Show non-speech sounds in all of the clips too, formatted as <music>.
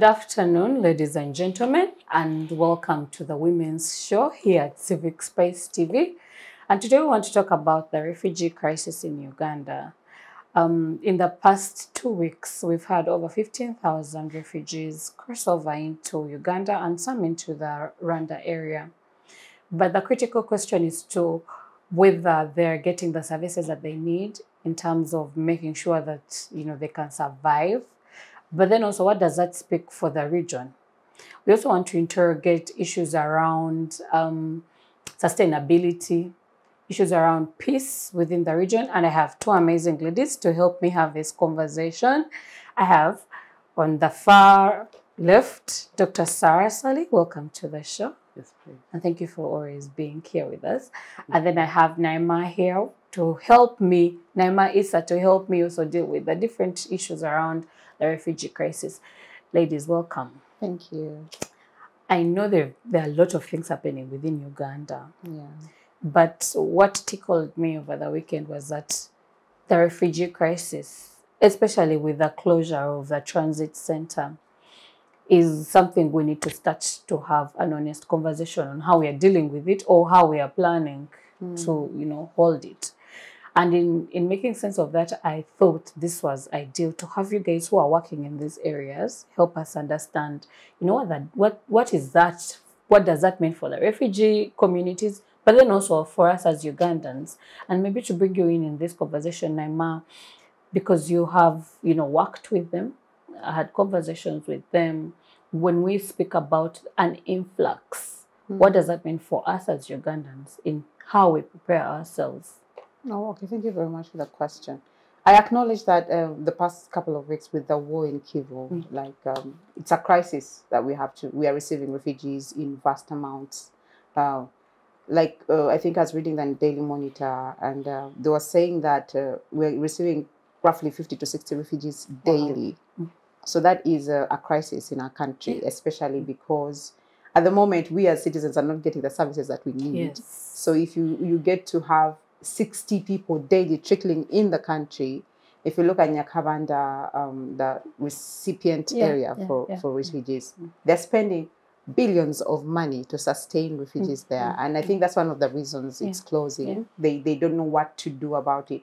Good afternoon, ladies and gentlemen, and welcome to the Women's Show here at Civic Space TV. And today we want to talk about the refugee crisis in Uganda. Um, in the past two weeks, we've had over 15,000 refugees cross over into Uganda and some into the Rwanda area. But the critical question is to whether they're getting the services that they need in terms of making sure that you know they can survive. But then also, what does that speak for the region? We also want to interrogate issues around um, sustainability, issues around peace within the region. And I have two amazing ladies to help me have this conversation. I have on the far left, Dr. Sarah Ssali. Welcome to the show. Yes, please. And thank you for always being here with us. And then I have Naima here to help me, Naima Isa, to help me also deal with the different issues around the refugee crisis. Ladies, welcome. Thank you. I know there, there are a lot of things happening within Uganda. Yeah. But what tickled me over the weekend was that the refugee crisis, especially with the closure of the transit center, is something we need to start to have an honest conversation on how we are dealing with it or how we are planning hmm. to, you know, hold it. And in, in making sense of that, I thought this was ideal to have you guys who are working in these areas help us understand, you know, what that what what is that? What does that mean for the refugee communities? But then also for us as Ugandans, and maybe to bring you in in this conversation, Naima, because you have you know worked with them, had conversations with them. When we speak about an influx, hmm. what does that mean for us as Ugandans in how we prepare ourselves? Oh, okay. Thank you very much for that question. I acknowledge that uh, the past couple of weeks with the war in Kivu, like um, it's a crisis that we have to. We are receiving refugees in vast amounts. Uh, like uh, I think I was reading the Daily Monitor, and uh, they were saying that uh, we're receiving roughly fifty to sixty refugees daily. So that is a, a crisis in our country, especially because at the moment we as citizens are not getting the services that we need. Yes. So if you you get to have 60 people daily trickling in the country, if you look at Nyakabande, um, the recipient Yeah, area yeah, for, yeah. for refugees, they're spending billions of money to sustain refugees there. And I think that's one of the reasons it's closing. They, they don't know what to do about it.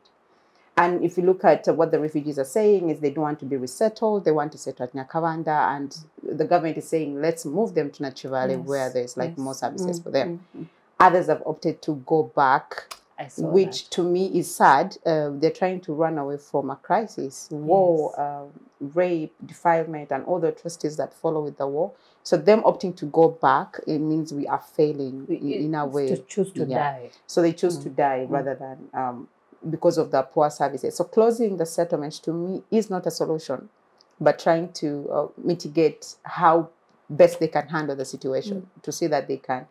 And if you look at what the refugees are saying, is they don't want to be resettled. They want to settle at Nyakabande, and the government is saying, let's move them to Nakivale, Yes, where there's like yes. more services Mm, for them. mm, mm. Others have opted to go back Which to me is sad. Uh, they're trying to run away from a crisis, war, um, rape, defilement, and all the atrocities that follow with the war. So them opting to go back, it means we are failing that. in, in a way. to choose to Yeah. die. So they choose to die rather than um, because of the poor services. So closing the settlements to me is not a solution, but trying to uh, mitigate how best they can handle the situation to see that they can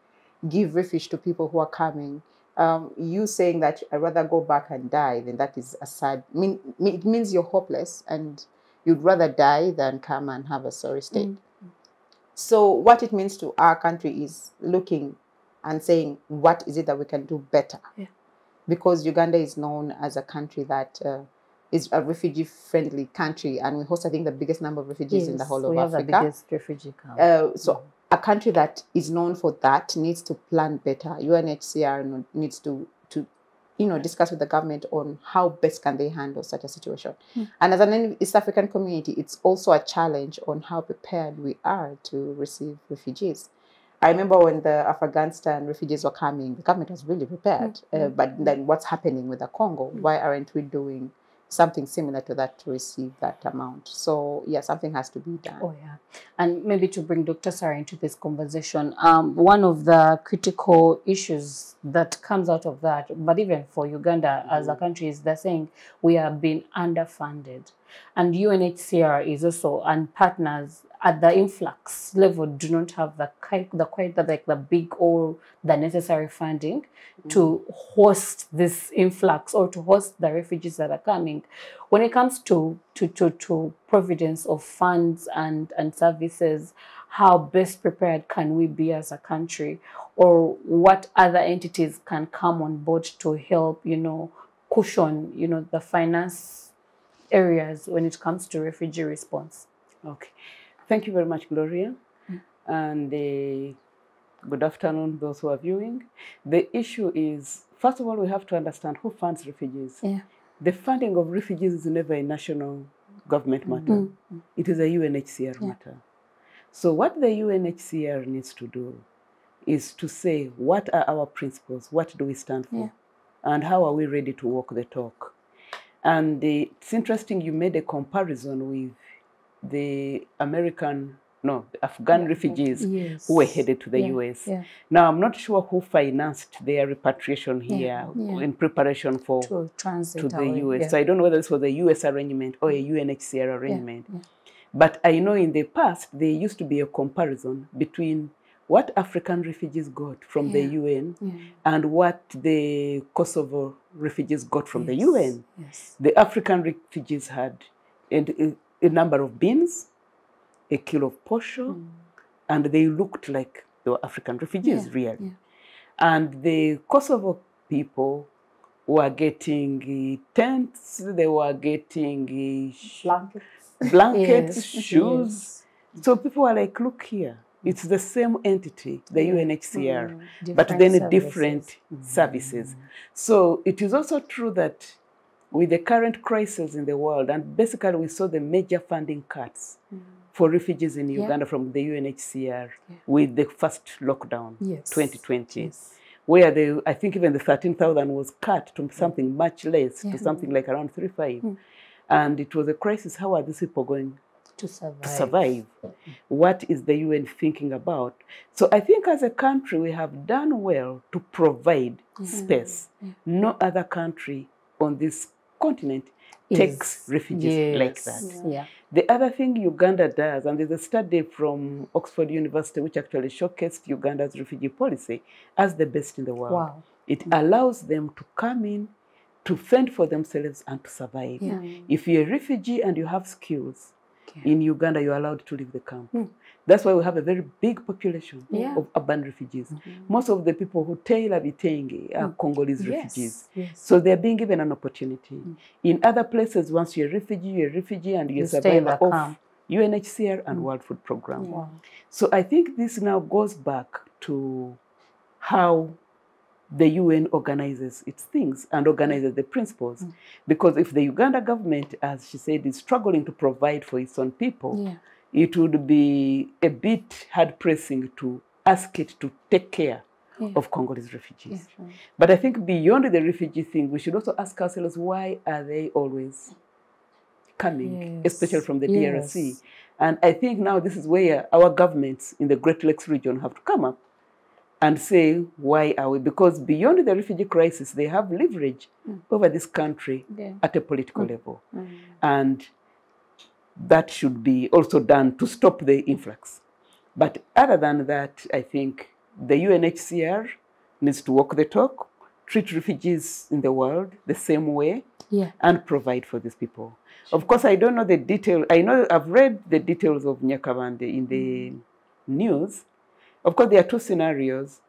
give refuge to people who are coming. Um, you saying that I'd rather go back and die, then that is a sad. Mean, it means you're hopeless and you'd rather die than come and have a sorry state. So what it means to our country is looking and saying, what is it that we can do better? Yeah. Because Uganda is known as a country that uh, is a refugee-friendly country, and we host, I think, the biggest number of refugees in the whole of we have the Africa. biggest refugee camp. Uh, so a country that is known for that needs to plan better. UNHCR needs to to you know discuss with the government on how best can they handle such a situation. Hmm. And as an East African community, it's also a challenge on how prepared we are to receive refugees. I remember when the Afghanistan refugees were coming, the government was really prepared. Hmm. Uh, but then what's happening with the Congo? Hmm. Why aren't we doing something similar to that to receive that amount? So yeah, something has to be done. Oh yeah, and maybe to bring Dr. Sarah into this conversation, um, one of the critical issues that comes out of that, but even for Uganda as a country, is they're saying we have been underfunded, and UNHCR is also and partners at the influx level do not have the the quite the, like the big or the necessary funding mm. to host this influx or to host the refugees that are coming. When it comes to to to, to providence of funds and and services, how best prepared can we be as a country, or what other entities can come on board to help you know cushion you know the finance areas when it comes to refugee response. Okay. Thank you very much, Gloria. Mm. And uh, good afternoon, those who are viewing. The issue is, first of all, we have to understand who funds refugees. Yeah. The funding of refugees is never a national government mm. matter. Mm. It is a UNHCR Yeah. matter. So what the UNHCR needs to do is to say, what are our principles? What do we stand for? Yeah. And how are we ready to walk the talk? And it's interesting you made a comparison with the American, no, the Afghan refugees Yes. who were headed to the Yeah, US. Yeah. Now, I'm not sure who financed their repatriation here Yeah, yeah. in preparation for To transit to the away. US. Yeah. So I don't know whether this was a US arrangement or a UNHCR arrangement. yeah. But I know in the past there used to be a comparison between what African refugees got from the UN Yeah. and what the Kosovo refugees got from the UN. Yes. The African refugees had a, a- number of beans, a kilo of posho, Mm. and they looked like they were African refugees, Yeah, really. yeah. And the Kosovo people were getting uh, tents, they were getting uh, Blankets. blankets, Yes, shoes. yes. So people were like, look here, it's the same entity, the UNHCR, Mm, but different then services. different services. So it is also true that with the current crisis in the world, and basically we saw the major funding cuts mm. for refugees in Yeah. Uganda from the UNHCR Yeah. with the first lockdown, Yes. 2020, Yes. where the, I think even the 13,000 was cut to mm. something much less, Yeah. to something like around 3.5. Mm. And it was a crisis. How are these people going To survive. to survive. What is the UN thinking about? So I think as a country, we have done well to provide mm. space. Yeah. No other country on this continent takes Is- refugees like that. Yeah. The other thing Uganda does, and there's a study from Oxford University which actually showcased Uganda's refugee policy as the best in the world. Wow. It allows them to come in, to fend for themselves, and to survive. Yeah. If you're a refugee and you have skills, Okay. in Uganda, you're allowed to leave the camp. Hmm. That's why we have a very big population Yeah. of urban refugees. Most of the people who tailor Bitenge are Congolese refugees. Yes. Yes. So they're being given an opportunity. In other places, once you're a refugee, you're a refugee and you, You survive off camp. UNHCR and World Food Program. Wow. So I think this now goes back to how the UN organizes its things and organizes the principles. Because if the Uganda government, as she said, is struggling to provide for its own people, Yeah. It would be a bit hard pressing to ask it to take care Yeah. of Congolese refugees. Yeah. But I think beyond the refugee thing, we should also ask ourselves why are they always coming, Yes. especially from the DRC? And I think now this is where our governments in the Great Lakes region have to come up and say, why are we? Because beyond the refugee crisis, they have leverage mm. over this country Yeah. at a political mm. level. Mm. And that should be also done to stop the influx. But other than that, I think the UNHCR needs to walk the talk, treat refugees in the world the same way, Yeah. and provide for these people. Of course, I don't know the detail. I know I've read the details of Nyakabande in the mm. news. Of course, there are two scenarios.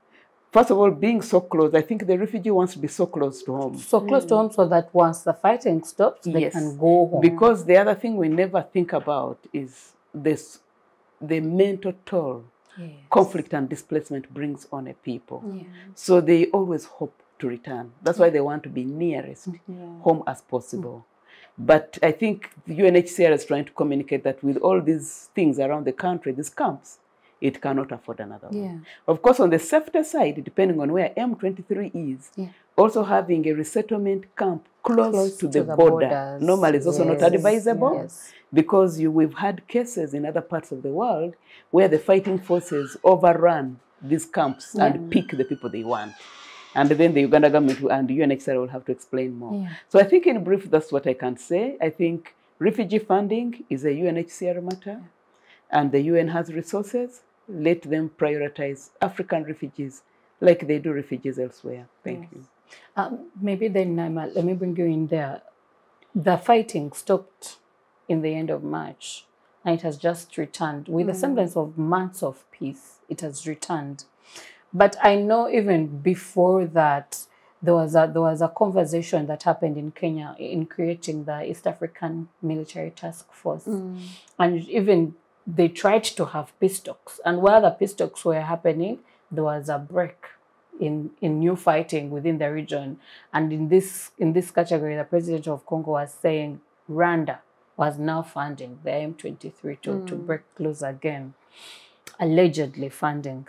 First of all, being so close, I think the refugee wants to be so close to home. So close to home so that once the fighting stops, they Yes. can go home. Because the other thing we never think about is this, the mental toll Yes. conflict and displacement brings on a people. Yeah. So they always hope to return. That's why they want to be nearest mm-hmm. Yeah. home as possible. But I think the UNHCR is trying to communicate that with all these things around the country, these camps, it cannot afford another one. Yeah. Of course, on the safety side, depending on where M23 is, Yeah. also having a resettlement camp close, Close to, to the, the border borders. normally is also Yes. not advisable Yes. because you, we've had cases in other parts of the world where the fighting forces overrun these camps and pick the people they want. And then the Uganda government and UNHCR will have to explain more. Yeah. So I think in brief, that's what I can say. I think refugee funding is a UNHCR matter and the UN has resources. Let them prioritize African refugees like they do refugees elsewhere. Thank you. Um, maybe then, Naima, let me bring you in there. The fighting stopped in the end of March, and it has just returned with a semblance of months of peace. It has returned, but I know even before that there was a there was a conversation that happened in Kenya in creating the East African Military Task Force, and even they tried to have peace talks. And while the peace talks were happening, there was a break in, in new fighting within the region. And in this in this category, the president of Congo was saying Rwanda was now funding the M23 to, to hmm. break close again, allegedly funding.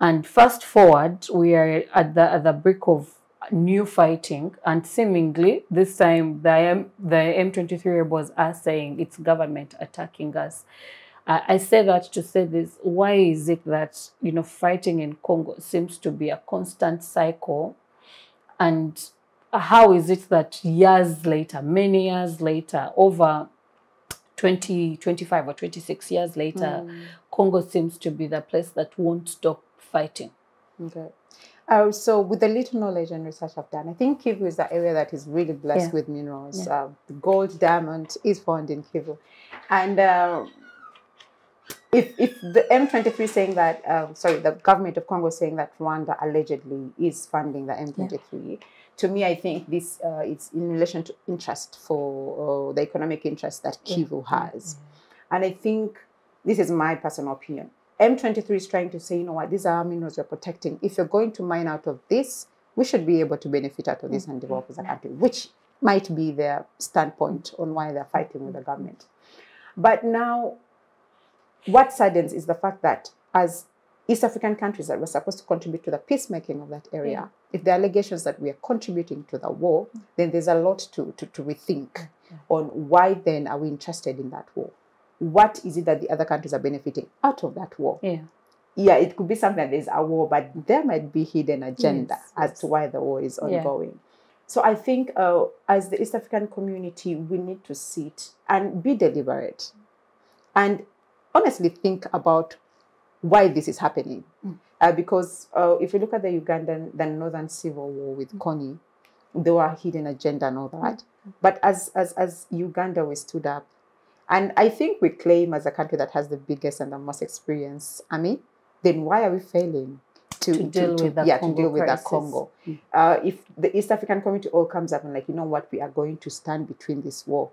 And fast forward, we are at the at the brink of new fighting, and seemingly this time the M, the M23 rebels are saying it's government attacking us. I say that to say this: Why is it that you know fighting in Congo seems to be a constant cycle, and how is it that years later, many years later, over 20, 25 or 26 years later, Congo seems to be the place that won't stop fighting? Okay. Uh, so, with the little knowledge and research I've done, I think Kivu is the area that is really blessed Yeah. with minerals. Uh, the gold, diamond is found in Kivu. And uh, if, if the M23 is saying that, uh, sorry, the government of Congo is saying that Rwanda allegedly is funding the M23, to me, I think this uh, it's in relation to interest for uh, the economic interest that Kivu has. And I think this is my personal opinion. M23 is trying to say, you know what, these are minerals we're protecting. If you're going to mine out of this, we should be able to benefit out of this and develop as a country, which might be their standpoint on why they're fighting with the government. But now, what saddens is the fact that as East African countries that were supposed to contribute to the peacemaking of that area, if the allegations that we are contributing to the war, then there's a lot to, to, to rethink on why then are we interested in that war? What is it that the other countries are benefiting out of that war? Yeah. yeah, it could be something that there's a war, but there might be hidden agenda Yes, as yes. to why the war is Yeah. ongoing. So I think uh, as the East African community, we need to sit and be deliberate and honestly think about why this is happening. Uh, because uh, if you look at the Ugandan, the Northern Civil War with Kony, there were hidden agenda and all that. But as, as, as Uganda, we stood up. And I think we claim as a country that has the biggest and the most experienced army, then why are we failing to, To deal with the yeah, Congo to deal with crisis. the Congo? Uh, if the East African community all comes up and like, you know what, we are going to stand between this war.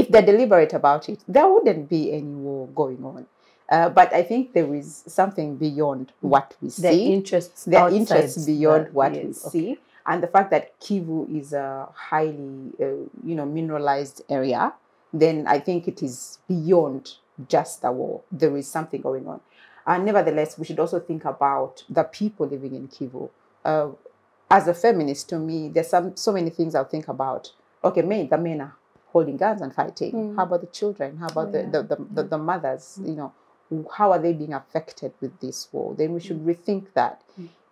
If they're deliberate about it, there wouldn't be any war going on. Uh, but I think there is something beyond what we Their see. interests their interests beyond the- what we yes, okay. see. And the fact that kivu is a highly uh, you know mineralized area then i think it is beyond just the war. There is something going on. And nevertheless we should also think about the people living in kivu. Uh, as a feminist to me there's some so many things i'll think about. Okay men the men are holding guns and fighting. How about the children? How about the, the, the, the, the mothers? You know how are they being affected with this war? Then we should rethink that.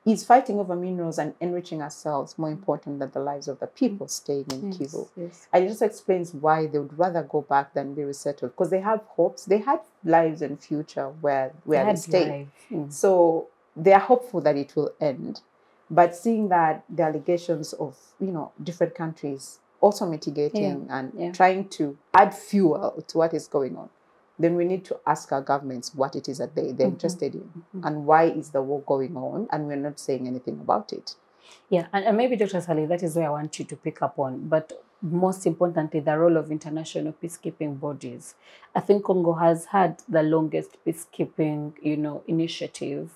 Is fighting over minerals and enriching ourselves more important than the lives of the people staying in Kivu? yes. And it just explains why they would rather go back than be resettled because they have hopes, they had lives and future where where they, Had stay. Mm. So they are hopeful that it will end. But seeing that the allegations of you know different countries also mitigating and yeah. trying to add fuel to what is going on, then we need to ask our governments what it is that they, they're mm-hmm. interested in mm-hmm. and why is the war going on and we're not saying anything about it. Yeah, and, and maybe Dr. Ssali, that is where I want you to pick up on. But most importantly, the role of international peacekeeping bodies. I think Congo has had the longest peacekeeping, you know, initiative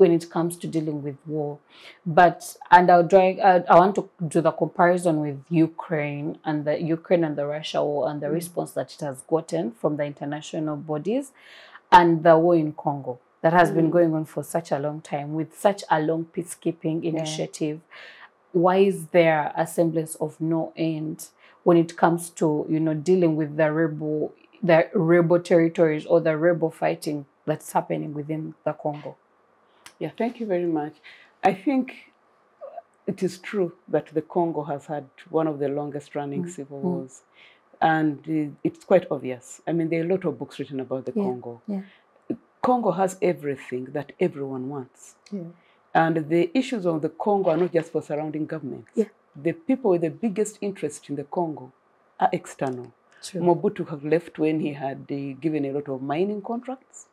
when it comes to dealing with war. But and I'll draw. I, I want to do the comparison with Ukraine and the Ukraine and the Russia war and the mm. response that it has gotten from the international bodies, and the war in Congo that has been mm. going on for such a long time with such a long peacekeeping initiative. Why is there a semblance of no end when it comes to you know dealing with the rebel the rebel territories or the rebel fighting that's happening within the Congo? Yeah, thank you very much. I think it is true that the Congo has had one of the longest running civil wars. And uh, it's quite obvious. I mean, there are a lot of books written about the Congo. yeah. Congo has everything that everyone wants. Yeah. And the issues of the Congo are not just for surrounding governments. Yeah. The people with the biggest interest in the Congo are external. True. Mobutu had left when he had uh, given a lot of mining contracts.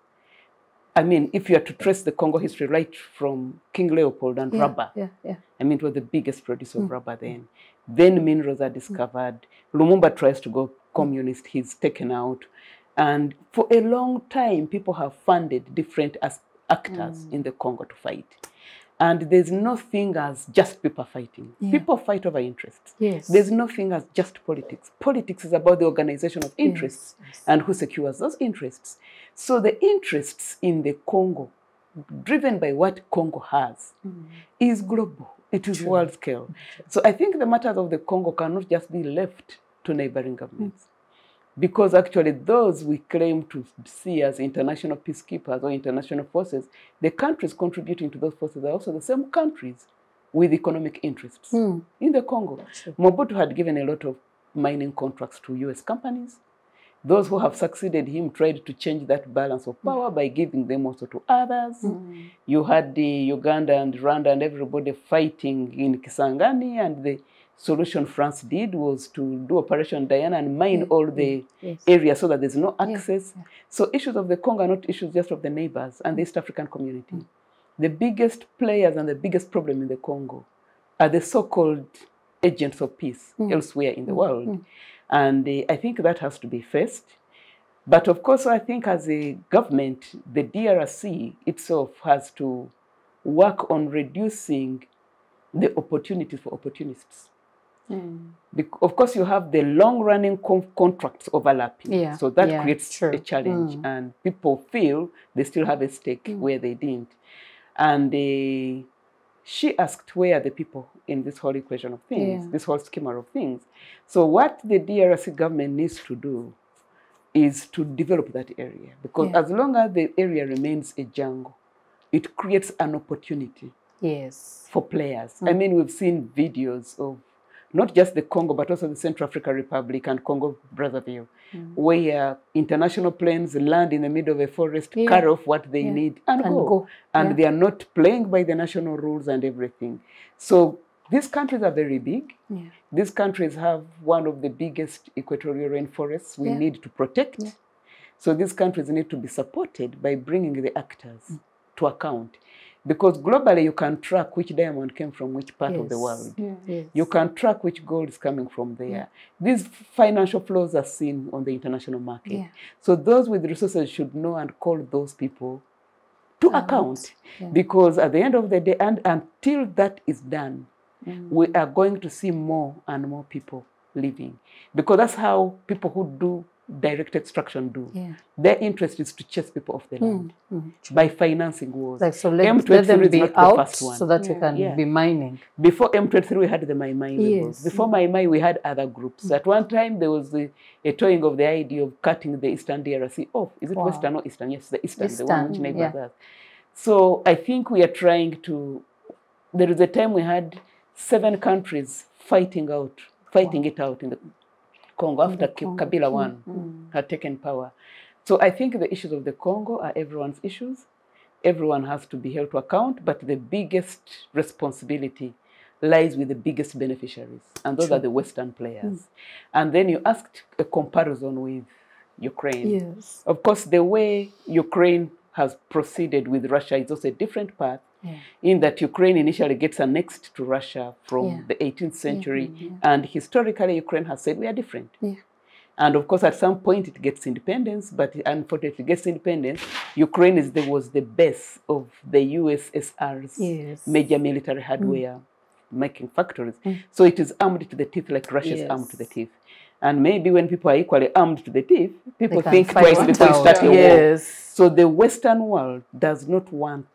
I mean, if you are to trace the Congo history right from King Leopold and rubber, Yeah, yeah. I mean, it was the biggest producer of mm. rubber then. Then minerals are discovered. Lumumba tries to go communist, he's taken out. And for a long time, people have funded different actors mm. in the Congo to fight. And there's nothing as just people fighting. Yeah. People fight over interests. Yes. There's nothing as just politics. Politics is about the organization of interests Yes. and who secures those interests. So the interests in the Congo, driven by what Congo has, mm-hmm. is global. It is world scale. So I think the matters of the Congo cannot just be left to neighboring governments. Because actually, those we claim to see as international peacekeepers or international forces, the countries contributing to those forces are also the same countries with economic interests Mm. in the Congo. Mobutu had given a lot of mining contracts to US companies. Those who have succeeded him tried to change that balance of power by giving them also to others. Mm. You had the Uganda and Rwanda and everybody fighting in Kisangani, and the solution France did was to do Operation Diana and mine all the Yes. areas so that there's no Yeah, access. So issues of the Congo are not issues just of the neighbors and the East African community. Mm. The biggest players and the biggest problem in the Congo are the so-called agents of peace mm. elsewhere in the mm, world. And uh, I think that has to be faced. But of course, I think as a government, the DRC itself has to work on reducing the opportunities for opportunists. Mm. Of course, you have the long running con- contracts overlapping. Yeah, So that yeah, creates true. a challenge, Mm. and people feel they still have a stake where they didn't. And she asked, Where are the people in this whole equation of things, Yeah. this whole schema of things? So, what the DRC government needs to do is to develop that area because as long as the area remains a jungle, it creates an opportunity Yes. for players. I mean, we've seen videos of not just the Congo, but also the Central African Republic and Congo Brazzaville, mm. where international planes land in the middle of a forest, Yeah. cut off what they Yeah. need, and, And go. go. And Yeah. they are not playing by the national rules and everything. So these countries are very big. These countries have one of the biggest equatorial rainforests we need to protect. So these countries need to be supported by bringing the actors mm. to account. Because globally, you can track which diamond came from which part of the Yes. world. Yes. You can track which gold is coming from there. These financial flows are seen on the international market. Yeah. So those with resources should know and call those people to account. Because at the end of the day, and until that is done, Mm. we are going to see more and more people living. Because that's how people who do direct extraction do. Yeah. Their interest is to chase people off the land Mm. by financing wars. Like so, let, M23 let them be the out one. so that we can Yeah. be mining. Before M23, we had the Mai Mai. Yes. Before Mai Mai, we had other groups. At one time, there was the, a toying of the idea of cutting the Eastern DRC off. Is it Wow. Western or Eastern? Yes, the Eastern, the one which neighbors yeah. us. So I think we are trying to. There is a time we had seven countries fighting out, fighting it out in the Congo after Congo. Kabila one had taken power. So I think the issues of the Congo are everyone's issues. Everyone has to be held to account, but the biggest responsibility lies with the biggest beneficiaries, and those are the Western players. And then you asked a comparison with Ukraine. Yes. Of course, the way Ukraine has proceeded with Russia is also a different path, Yeah. in that Ukraine initially gets annexed to Russia from Yeah. the 18th century, yeah. and historically Ukraine has said we are different. Yeah. And of course, at some point it gets independence, but unfortunately, it gets independence. Ukraine is the, was the base of the USSR's Yes. major military hardware making factories. So it is armed to the teeth like Russia's is armed to the teeth. And maybe when people are equally armed to the teeth, people think twice before you out. start a war. Yes. So the Western world does not want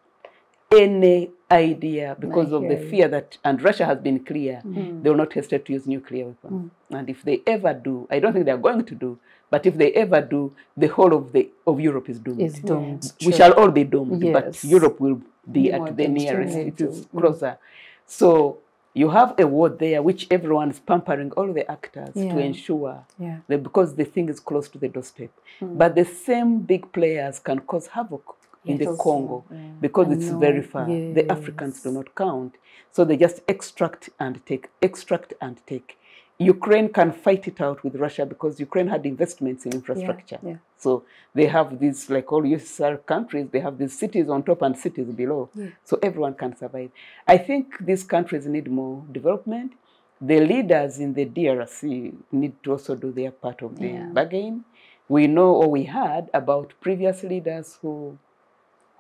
any idea because I of the hear fear that, and Russia has been clear, mm. Mm. they will not hesitate to use nuclear weapons. Mm. And if they ever do, I don't think they are going to do, but if they ever do, the whole of the of Europe is doomed. Is doomed. We True. shall all be doomed, but Yes. Europe will be More at the nearest. It is closer. So you have a war there which everyone is pampering all the actors Yeah. to ensure Yeah. that because the thing is close to the doorstep. But the same big players can cause havoc in the Congo Yeah. because I it's know. very far. The Africans do not count. So they just extract and take, extract and take. Ukraine can fight it out with Russia because Ukraine had investments in infrastructure. yeah. So they have these, like all USSR countries, they have these cities on top and cities below. So everyone can survive. I think these countries need more development. The leaders in the DRC need to also do their part of the Yeah. bargain. We know or we heard about previous leaders who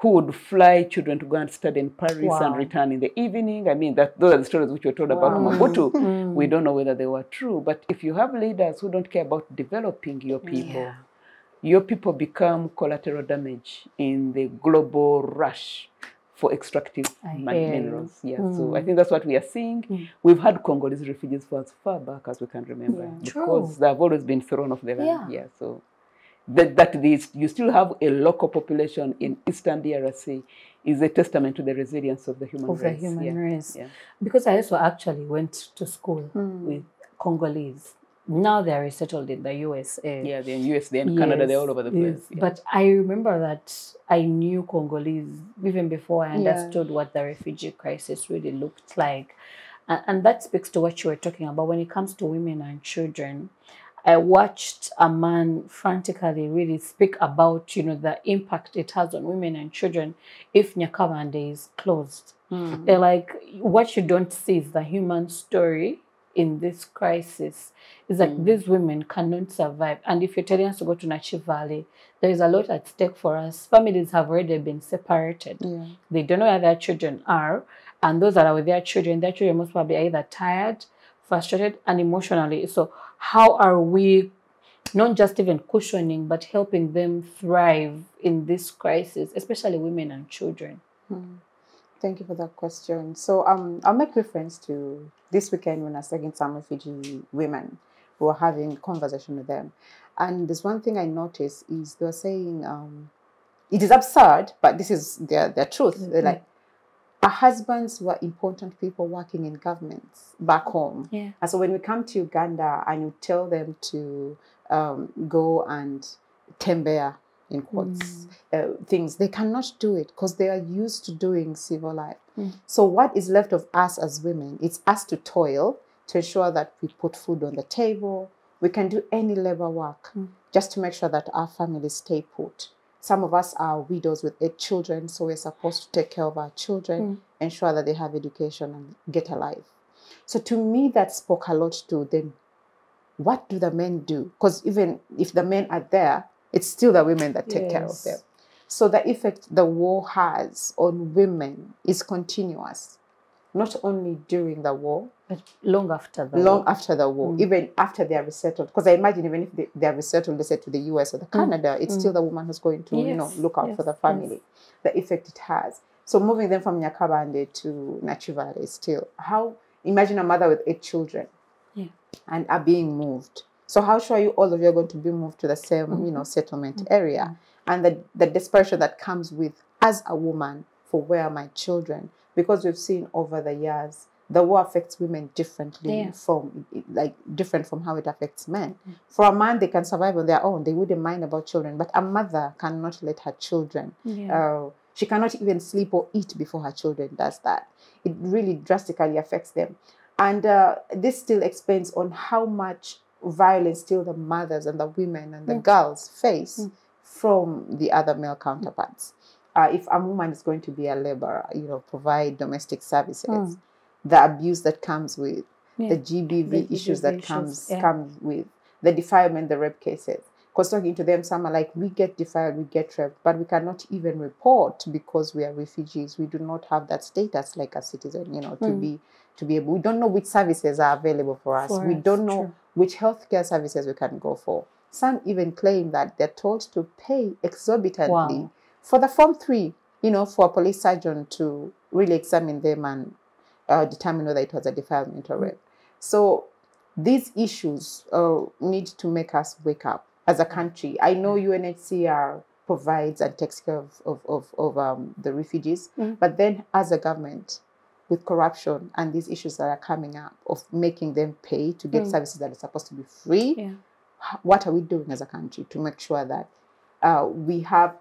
who would fly children to go and study in Paris and return in the evening. I mean, that those are the stories which were told about Wow. Mobutu. Mm. We don't know whether they were true, but if you have leaders who don't care about developing your people, Yeah. your people become collateral damage in the global rush for extractive minerals. Yeah, so I Mm. think that's what we are seeing. Mm. We've had Congolese refugees for as far back as we can remember Yeah. because True. they have always been thrown off the land. Yeah. Yeah, so that, that these, you still have a local population in Eastern DRC is a testament to the resilience of the human Of the race. human yeah. race. Yeah. Because I also actually went to school Mm. with Congolese. Now they are settled in the USA. Yeah, they're in US, they're in Canada, they're all over the place. yes. Yeah. But I remember that I knew Congolese even before I understood what the refugee crisis really looked like. And, and that speaks to what you were talking about when it comes to women and children. I watched a man frantically really speak about, you know, the impact it has on women and children if Nyakabande is closed. Mm. They're like, what you don't see is the human story in this crisis. Is that Mm. these women cannot survive. And if you're telling us to go to Nakivale, there is a lot at stake for us. Families have already been separated. Yeah. They don't know where their children are. And those that are with their children, their children most probably are either tired, frustrated, and emotionally. So, how are we not just even cushioning, but helping them thrive in this crisis, especially women and children? Mm. Thank you for that question. So um, I'll make reference to this weekend when I was talking to some refugee women who were having conversation with them. And there's one thing I noticed is they were saying um, it is absurd, but this is their, their truth. They're Mhm. like, our husbands were important people working in governments back home. Yeah. And so when we come to Uganda and you tell them to um, go and tembea in quotes uh, things, they cannot do it because they are used to doing civil life. Mm. So what is left of us as women? It's us to toil to ensure that we put food on the table. We can do any labor work Mm. just to make sure that our families stay put. Some of us are widows with eight children, so we're supposed to take care of our children, Mm. ensure that they have education and get a life. So to me, that spoke a lot to them. What do the men do? Because even if the men are there, it's still the women that take care of them. So the effect the war has on women is continuous, not only during the war, But long after the long war. after the war, Mm. even after they are resettled. Because I imagine even if they, they are resettled, they say to the US or the Canada, it's Mm. still the woman who's going to, you know, look out for the family. The effect it has. So moving them from Nyakabande to Nakivale still. How imagine a mother with eight children Yeah. and are being moved. So how sure are you all of you are going to be moved to the same, you Mm-hmm. know, settlement area? And the, the desperation that comes with as a woman for where are my children? Because we've seen over the years the war affects women differently Yeah. from like different from how it affects men. For a man, they can survive on their own; they wouldn't mind about children. But a mother cannot let her children. Yeah. Uh, she cannot even sleep or eat before her children does that. It really drastically affects them, and uh, this still explains on how much violence still the mothers and the women and the Mm. girls face Mm. from the other male counterparts. Uh, if a woman is going to be a laborer, you know, provide domestic services, Mm. The abuse that comes with Yeah. the GBV The issues that issues, comes yeah. comes with the defilement, the rape cases. Because talking to them, some are like, we get defiled, we get raped, but we cannot even report because we are refugees. We do not have that status like a citizen, you know, to Mm. be to be able. We don't know which services are available for us. For we us, don't know true. which healthcare services we can go for. Some even claim that they're told to pay exorbitantly Wow. for the Form 3, you know, for a police surgeon to really examine them and uh, determine whether it was a defilement or rape. So these issues uh, need to make us wake up as a country. I know UNHCR provides and takes care of, of, of, of um, the refugees, Mm. but then as a government, with corruption and these issues that are coming up of making them pay to get Mm. services that are supposed to be free, Yeah. what are we doing as a country to make sure that uh, we have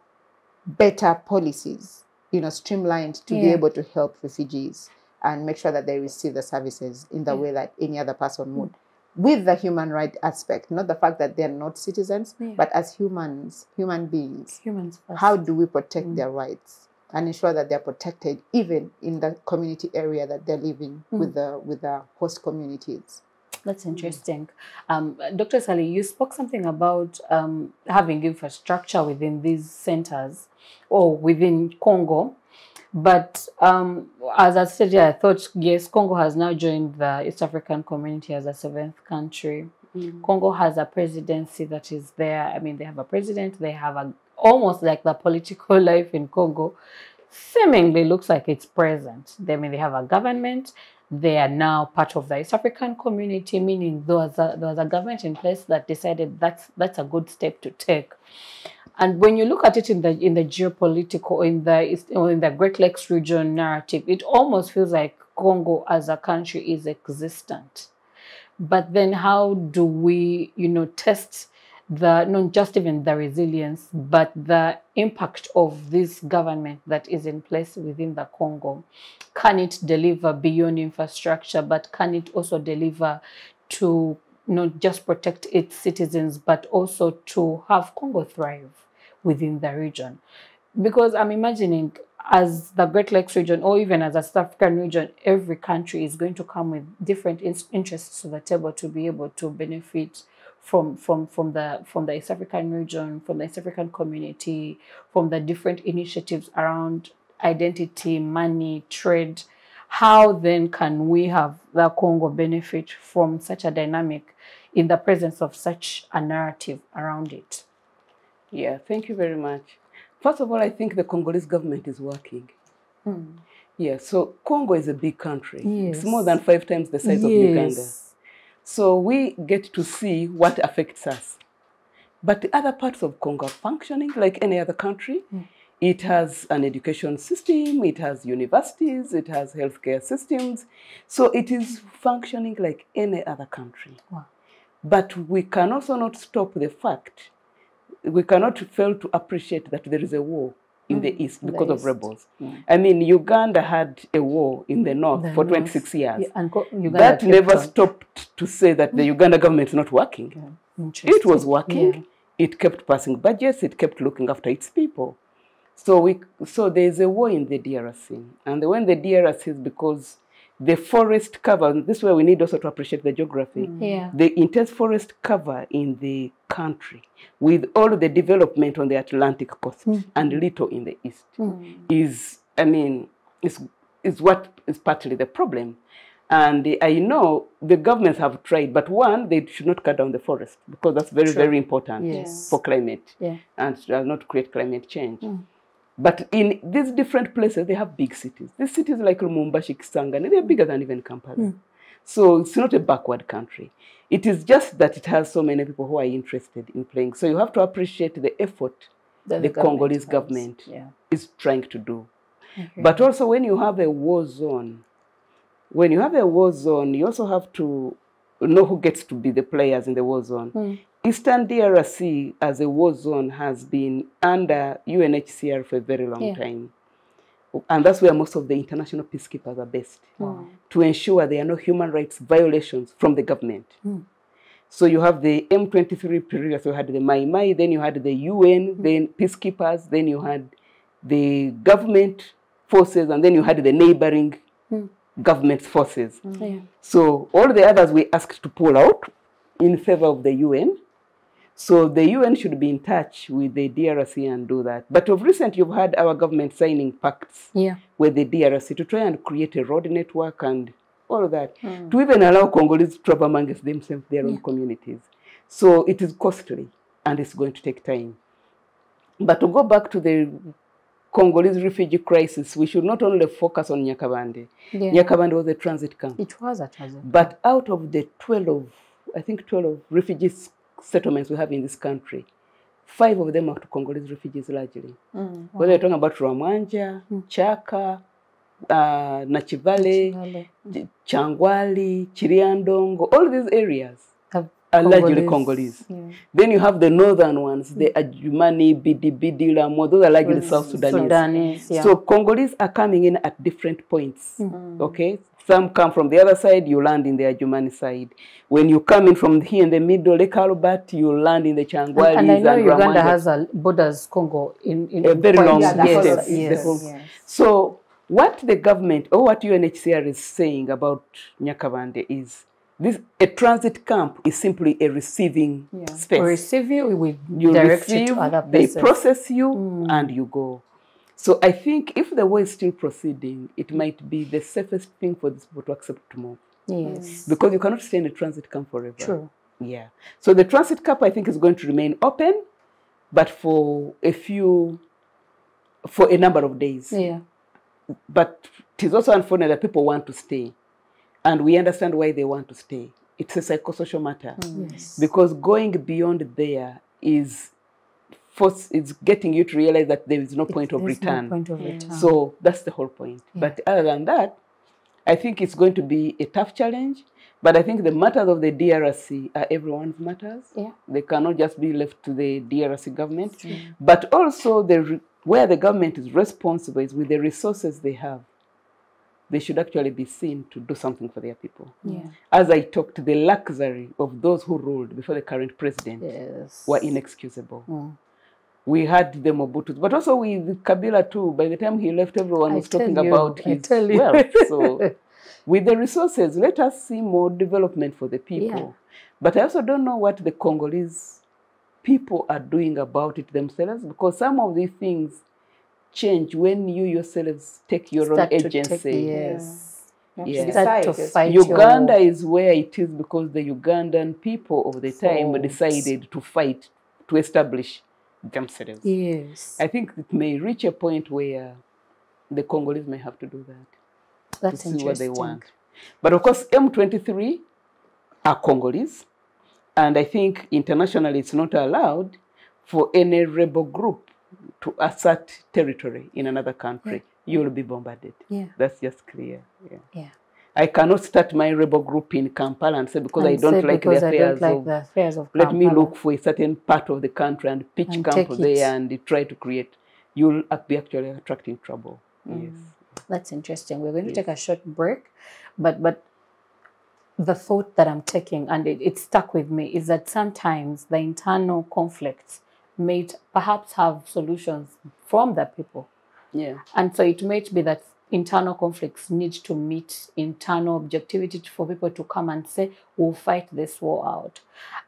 better policies, you know, streamlined to be able to help refugees and make sure that they receive the services in the Yeah. way that any other person would. With the human right aspect, not the fact that they're not citizens, Yeah. but as humans, human beings, Humans first. how do we protect Mm. their rights and ensure that they're protected even in the community area that they're living Mm. with the with the host communities? That's interesting. Um, Dr. Ssali, you spoke something about um, having infrastructure within these centers or within Congo. But um, as I said, yeah, I thought, yes, Congo has now joined the East African community as a seventh country. Congo has a presidency that is there. I mean, they have a president, they have a almost like the political life in Congo seemingly looks like it's present. They I mean they have a government. They are now part of the East African community, meaning there was a, there was a government in place that decided that's that's a good step to take. And when you look at it in the in the geopolitical in the in the Great Lakes region narrative, it almost feels like Congo as a country is existent. But then how do we, you know, test the not just even the resilience, but the impact of this government that is in place within the Congo? Can it deliver beyond infrastructure, but can it also deliver to not just protect its citizens, but also to have Congo thrive within the region? Because I'm imagining as the Great Lakes region, or even as a South African region, every country is going to come with different in- interests to the table to be able to benefit from from from the from the East African region, from the East African community, from the different initiatives around identity, money, trade. How then can we have the Congo benefit from such a dynamic in the presence of such a narrative around it? Yeah, thank you very much. First of all, I think the Congolese government is working. Hmm. Yeah, so Congo is a big country. Yes. It's more than five times the size of Uganda. So we get to see what affects us. But the other parts of Congo are functioning like any other country. Hmm. It has an education system, it has universities, it has healthcare systems. So it is functioning like any other country. Wow. But we can also not stop the fact, we cannot fail to appreciate that there is a war in the hmm. east in the because of east. rebels. Hmm. I mean, Uganda had a war in the north The for North. 26 years Yeah, and Uganda that never stopped to say that the mm. Uganda government is not working. It was working. Yeah. It kept passing budgets. It kept looking after its people. So we, so there is a war in the DRC, and when the DRC is because the forest cover. This is where we need also to appreciate the geography. Mm. Yeah. The intense forest cover in the country, with all the development on the Atlantic coast mm. and little in the east, is, I mean, is, is what is partly the problem. And I know the governments have tried, but one, they should not cut down the forest because that's very, very important Yes. for climate Yeah. and does uh, not create climate change. Mm. But in these different places, they have big cities. These cities like Lubumbashi, Kisangani, they're bigger than even Kampala. Mm. So it's not a backward country. It is just that it has so many people who are interested in playing. So you have to appreciate the effort That the Congolese has. government Yeah. is trying to do. Okay. But also, when you have a war zone, when you have a war zone, you also have to know who gets to be the players in the war zone. Hmm. Eastern DRC, as a war zone, has been under UNHCR for a very long Yeah. time. And that's where most of the international peacekeepers are based hmm. to ensure there are no human rights violations from the government. Hmm. So you have the M23 period, so you had the Mai Mai, then you had the UN, then peacekeepers, then you had the government forces, and then you had the neighboring government forces. Mm. Yeah. So all the others we asked to pull out in favor of the UN. So the UN should be in touch with the DRC and do that. But of recent, you've had our government signing pacts Yeah. with the DRC to try and create a road network and all of that, mm. to even allow Congolese to travel amongst themselves, their own communities. So it is costly and it's going to take time. But to go back to the Congolese refugee crisis, we should not only focus on Nyakabande. Yeah. Nyakabande was a transit camp. It was a transit. camp. But out of the 12, I think 12 refugee settlements we have in this country, five of them are to Congolese refugees largely. Mm, wow. Whether you're talking about Rwamwanja, Chaka, uh, Nachivale, Nachivale. Ch- Changwali, Chiriandongo, all these areas Are largely Congolese. Yeah. Then you have the northern ones, the Adjumani, Bidi, Bidi, Lamwo, those are largely South Sudanese. Sudanese, yeah. So Congolese are coming in at different points. Mm. Okay, some come from the other side, you land in the Adjumani side. When you come in from here in the middle, Lake Albert, you land in the Kyangwalis and, and I know Uganda Rwamwanja. has a borders Congo in, in A very long Yeah, the yes, yes, yes. So what the government or what UNHCR is saying about Nyakabande is This a transit camp is simply a receiving Yeah. space. We receive you, we you direct receive, you to other they process you, Mm. and you go. So I think if the war is still proceeding, it might be the safest thing for these people to accept to move Yes. because you cannot stay in a transit camp forever. True. Yeah. So the transit camp, I think, is going to remain open, but for a few, for a number of days. Yeah. But it is also unfortunate that people want to stay, and we understand why they want to stay. It's a psychosocial matter mm. Yes. because going beyond there is force it's getting you to realize that there is no point of There's no return. point of Yeah. return. So that's the whole point. Yeah. But other than that, I think it's going to be a tough challenge. But I think the matters of the DRC are everyone's matters. Yeah. They cannot just be left to the DRC government. But also, the where the government is responsible is with the resources they have. They should actually be seen to do something for their people. yeah. As I talked, the luxury of those who ruled before the current president Yes. were inexcusable. Mm. We had the Mobutus, but also with Kabila too. By the time he left, everyone I was talking you, about his wealth. So, <laughs> with the resources, let us see more development for the people. Yeah. But I also don't know what the Congolese people are doing about it themselves because some of these things change when you yourselves take your Start own to take- agency. yes. You have. Start to decide, yes. fight Uganda your- is where it is because the Ugandan people of the time decided to fight to establish themselves. Yes. I think it may reach a point where the Congolese may have to do that That's to see what they want. But of course, M23 are Congolese, and I think internationally it's not allowed for any rebel group to assert territory in another country. You will be bombarded. Yeah. That's just clear. Yeah. Yeah. I cannot start my rebel group in Kampala and say because I don't like the because I don't like of the affairs of Kampala. let me look for a certain part of the country and pitch And camp there and try to create. You'll be actually attracting trouble. Mm. Yes. That's interesting. We're going to Yes. take a short break, but but the thought that I'm taking and it, it stuck with me is that sometimes the internal conflicts may perhaps have solutions from the people, Yeah. and so it might be that internal conflicts need to meet internal objectivity for people to come and say we'll fight this war out.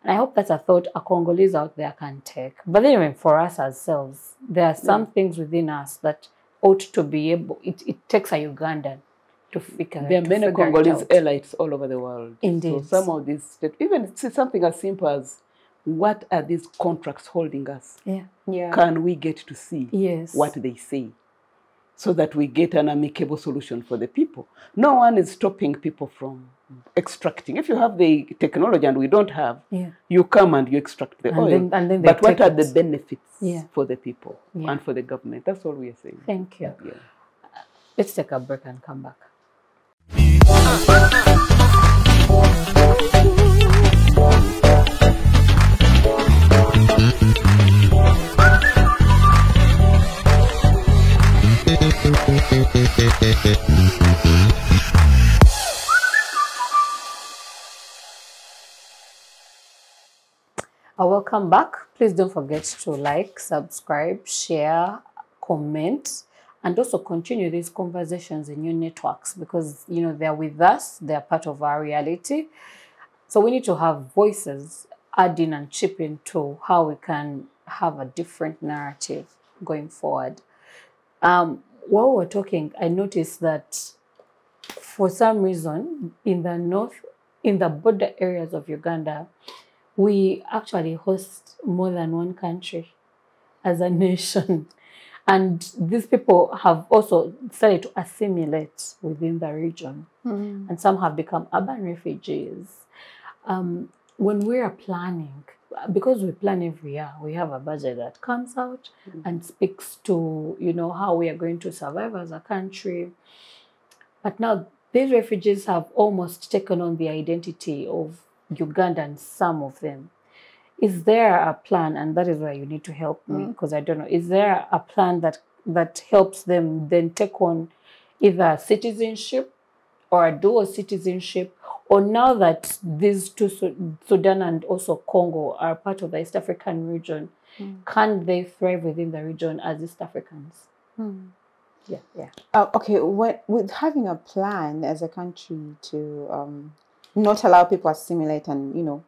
And I hope that's a thought a Congolese out there can take. But anyway, for us ourselves, there are some things within us that ought to be able. It, it takes a Ugandan to figure. out. There are many Congolese elites all over the world. Indeed. So some of these, even something as simple as what are these contracts holding us? Yeah. Yeah. Can we get to see Yes. what they say so that we get an amicable solution for the people? No one is stopping people from extracting. If you have the technology and we don't have, Yeah. you come and you extract the And oil. then- and then they but what take are the benefits Yeah. for the people Yeah. and for the government? That's all we are saying. Thank you. Yeah. Let's take a break and come back. Uh, uh, uh. Welcome back. Please don't forget to like, subscribe, share, comment, and also continue these conversations in your networks because you know they're with us, they're part of our reality. So we need to have voices add in and chip into how we can have a different narrative going forward. Um, while we're talking, I noticed that for some reason in the north, in the border areas of Uganda, we actually host more than one country as a <laughs> nation. And these people have also started to assimilate within the region, Mm. and some have become urban refugees. Um, when we are planning, because we plan every year, we have a budget that comes out mm. and speaks to you know how we are going to survive as a country. But now these refugees have almost taken on the identity of Ugandan, some of them. Is there a plan, and that is where you need to help me mm. because I don't know, is there a plan that that helps them then take on either citizenship or a dual citizenship, or now that these two, Sudan and also Congo, are part of the East African region, can they thrive within the region as East Africans? Mm. Yeah, yeah. Uh, okay, when, with having a plan as a country to um, not allow people assimilate and you know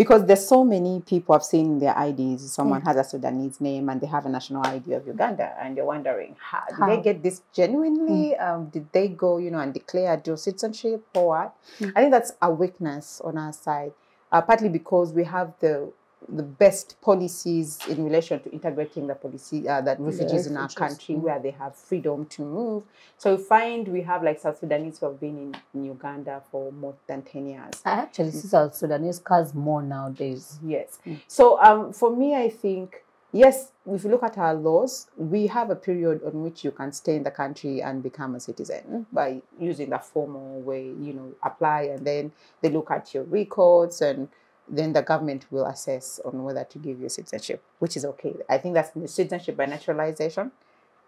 because there's so many people I've seen their IDs. Someone has a Sudanese name and they have a national ID of Uganda, and you're wondering, how, did How? they get this genuinely? Um, did they go, you know, and declare dual citizenship or what? Mm. I think that's a weakness on our side, uh, partly because we have the the best policies in relation to integrating the policy uh, that refugees in our country mm. where they have freedom to move. So we find we have like South Sudanese who have been in, in Uganda for more than 10 years. I actually see South Sudanese cars more nowadays. Yes. Mm. So um, for me, I think, yes, if you look at our laws, we have a period on which you can stay in the country and become a citizen by using the formal way, you know, apply and then they look at your records and then the government will assess on whether to give you citizenship, which is okay. I think that's the citizenship by naturalization.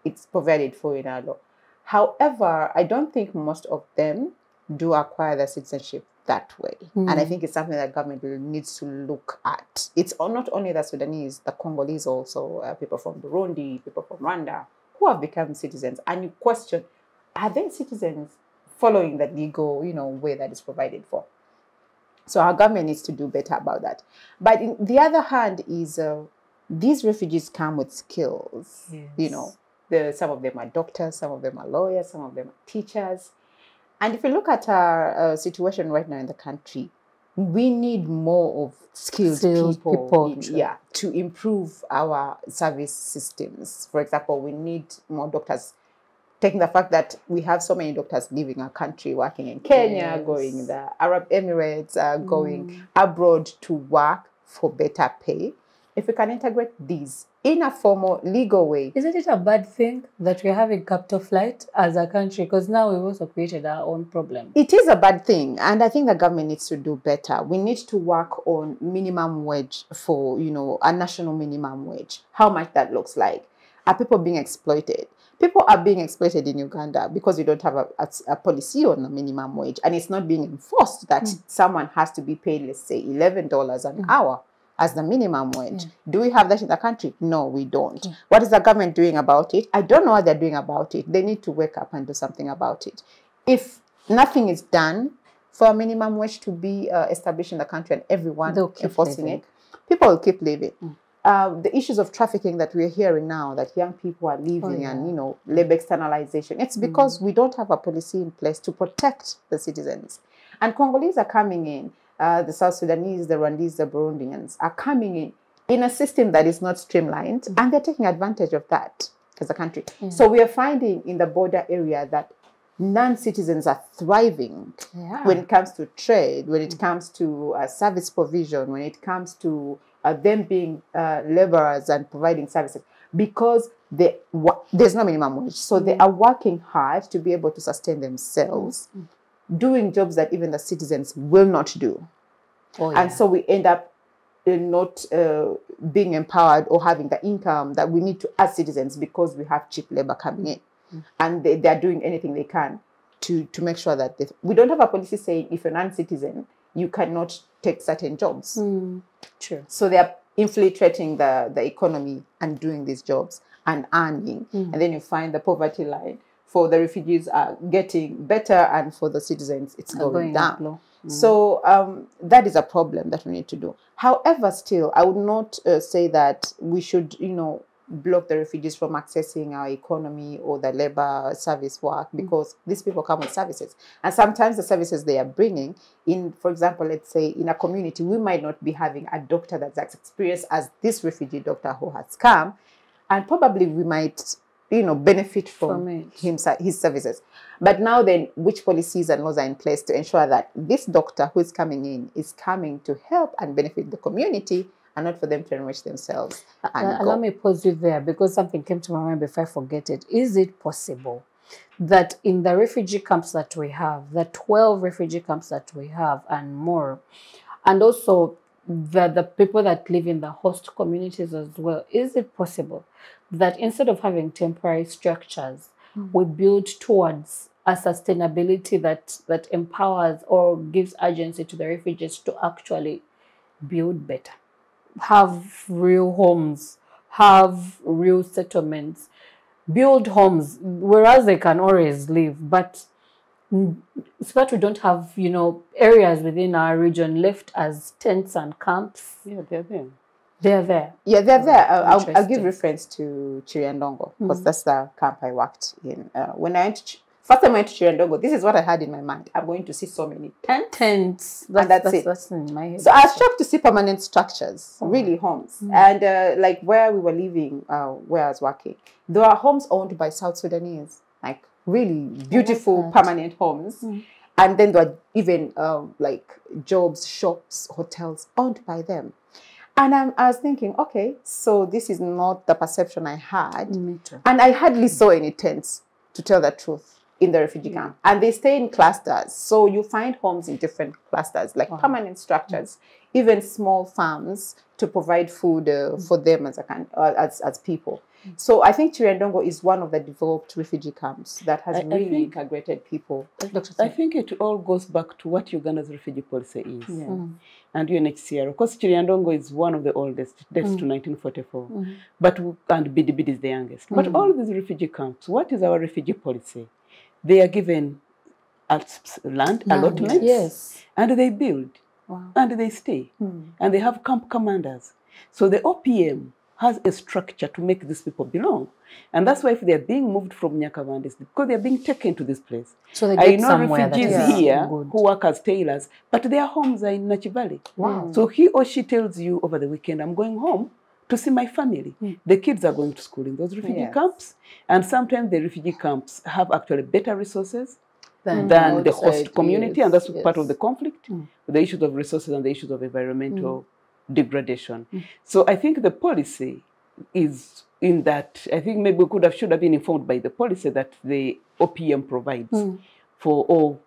It's provided for in our law. However, I don't think most of them do acquire the citizenship that way. And I Mm. think it's something that government needs to look at. It's not only the Sudanese, the Congolese also, uh, people from Burundi, people from Rwanda, who have become citizens. And you question, are they citizens following the legal, you know, way that is provided for? So our government needs to do better about that. But in, the other hand is uh, these refugees come with skills. You know, the, some of them are doctors, some of them are lawyers, some of them are teachers. And if you look at our uh, situation right now in the country, we need more of skilled, Skilled people, people, in- yeah, to improve our service systems. For example, we need more doctors. Taking the fact that we have so many doctors leaving our country, working in Kenya, Yes. going in the Arab Emirates, uh, going Mm. abroad to work for better pay. If we can integrate these in a formal, legal way, Isn't it a bad thing that we're having capital flight as a country? Because now we've also created our own problem. it is a bad thing and i think the government needs to do better we need to work on minimum wage for you know a national minimum wage how much that looks like are people being exploited people are being exploited in uganda because we don't have a, a, a policy on the minimum wage and it's not being enforced that Mm. someone has to be paid let's say $11 an Mm. hour as the minimum wage Mm. do we have that in the country no we don't Mm. what is the government doing about it i don't know what they're doing about it they need to wake up and do something about it if nothing is done for a minimum wage to be uh, established in the country and everyone keep enforcing living. it, people will keep living. Mm. Uh, the issues of trafficking that we're hearing now, that young people are leaving and yeah. you know labor externalization, it's because we don't have a policy in place to protect the citizens. And Congolese are coming in, uh, the South Sudanese, the Rwandese, the Burundians are coming in in a system that is not streamlined, and they're taking advantage of that as a country. So we are finding in the border area that non-citizens are thriving Yeah. when it comes to trade, when it comes to uh, service provision, when it comes to uh, them being uh, laborers and providing services, because they wa- there's no minimum wage, so they are working hard to be able to sustain themselves, doing jobs that even the citizens will not do, oh, yeah. and so we end up uh, not uh, being empowered or having the income that we need to as citizens because we have cheap labor coming in, and they, they are doing anything they can to to make sure that they, we don't have a policy saying if you're non-citizen you cannot take certain jobs. Mm, true. So they are infiltrating the the economy and doing these jobs and earning, Mm. and then you find the poverty line for the refugees are getting better, and for the citizens it's Uh, going, down. low. So um, that is a problem that we need to do. However, still, I would not uh, say that we should, you know, block the refugees from accessing our economy or the labor service work mm. because these people come with services, and sometimes the services they are bringing in, for example, let's say in a community, we might not be having a doctor that's as experienced as this refugee doctor who has come, and probably we might, you know, benefit from, From him his services. But now then, which policies and laws are in place to ensure that this doctor who is coming in is coming to help and benefit the community and not for them to enrich themselves and Uh, allow me pause you there because something came to my mind before I forget it. Is it possible that in the refugee camps that we have, the 12 refugee camps that we have and more, and also the, the people that live in the host communities as well, is it possible that instead of having temporary structures, we build towards a sustainability that, that empowers or gives urgency to the refugees to actually build better? Have real homes, have real settlements, build homes, whereas they can always live, but so that we don't have, you know, areas within our region left as tents and camps. Yeah, they're there. They're there. Yeah, they're there. Uh, I'll, I'll give reference to Kiryandongo because Mm. that's the camp I worked in. Uh, when I went to, first time I went to Kiryandongo, this is what I had in my mind. I'm going to see so many tents. Tents. That's, that's that's, it. that's in my head. So I was shocked to see permanent structures, Oh. really homes. Mm. And uh, like where we were living, uh, where I was working, there are homes owned by South Sudanese, like really beautiful permanent homes. Mm. And then there are even um, like jobs, shops, hotels owned by them. And I'm, I was thinking, okay, so this is not the perception I had. And I hardly saw any tents, to tell the truth, in the refugee camp. And they stay in clusters. So you find homes in different clusters, like Wow. permanent structures, even small farms to provide food uh, for them as, a, coun- uh, as, as people. So I think Kiryandongo is one of the developed refugee camps that has I- I really think- integrated people. I think it all goes back to what Uganda's refugee policy is. Yeah. Mm. And UNHCR. Of course, Kiryandongo is one of the oldest, dates to 1944. Mhm. But and Bidibidi is the youngest. But all these refugee camps, what is our refugee policy? They are given land Land, allotments Yes. and they build Wow. and they stay hmm. and they have camp commanders. So the OPM has a structure to make these people belong. And that's why if they are being moved from Nyakabande, it's because they are being taken to this place. So they I get know somewhere that refugees here good. who work as tailors, but their homes are in Nakivale. Wow. So he or she tells you over the weekend, I'm going home to see my family. Mm. The kids are going to school in those refugee Yes. camps. And sometimes the refugee camps have actually better resources Then than the host community. And that's yes, part of the conflict, Mm. the issues of resources and the issues of environmental degradation. Mm. So I think the policy is in that, I think maybe we could have, should have been informed by the policy that the OPM provides Mm. for all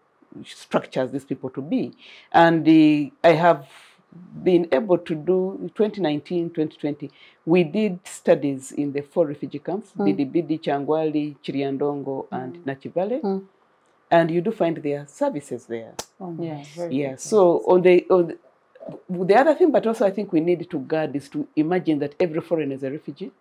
structures these people to be. And uh, I have been able to do 2019, 2020, we did studies in the four refugee camps, Mm. Bidibidi, Kyangwali, Kiryandongo, and Nakivale. Mm. And you do find their services there. Oh, Yeah, Yeah. So on the, on the the other thing, but also I think we need to guard is to imagine that every foreigner is a refugee.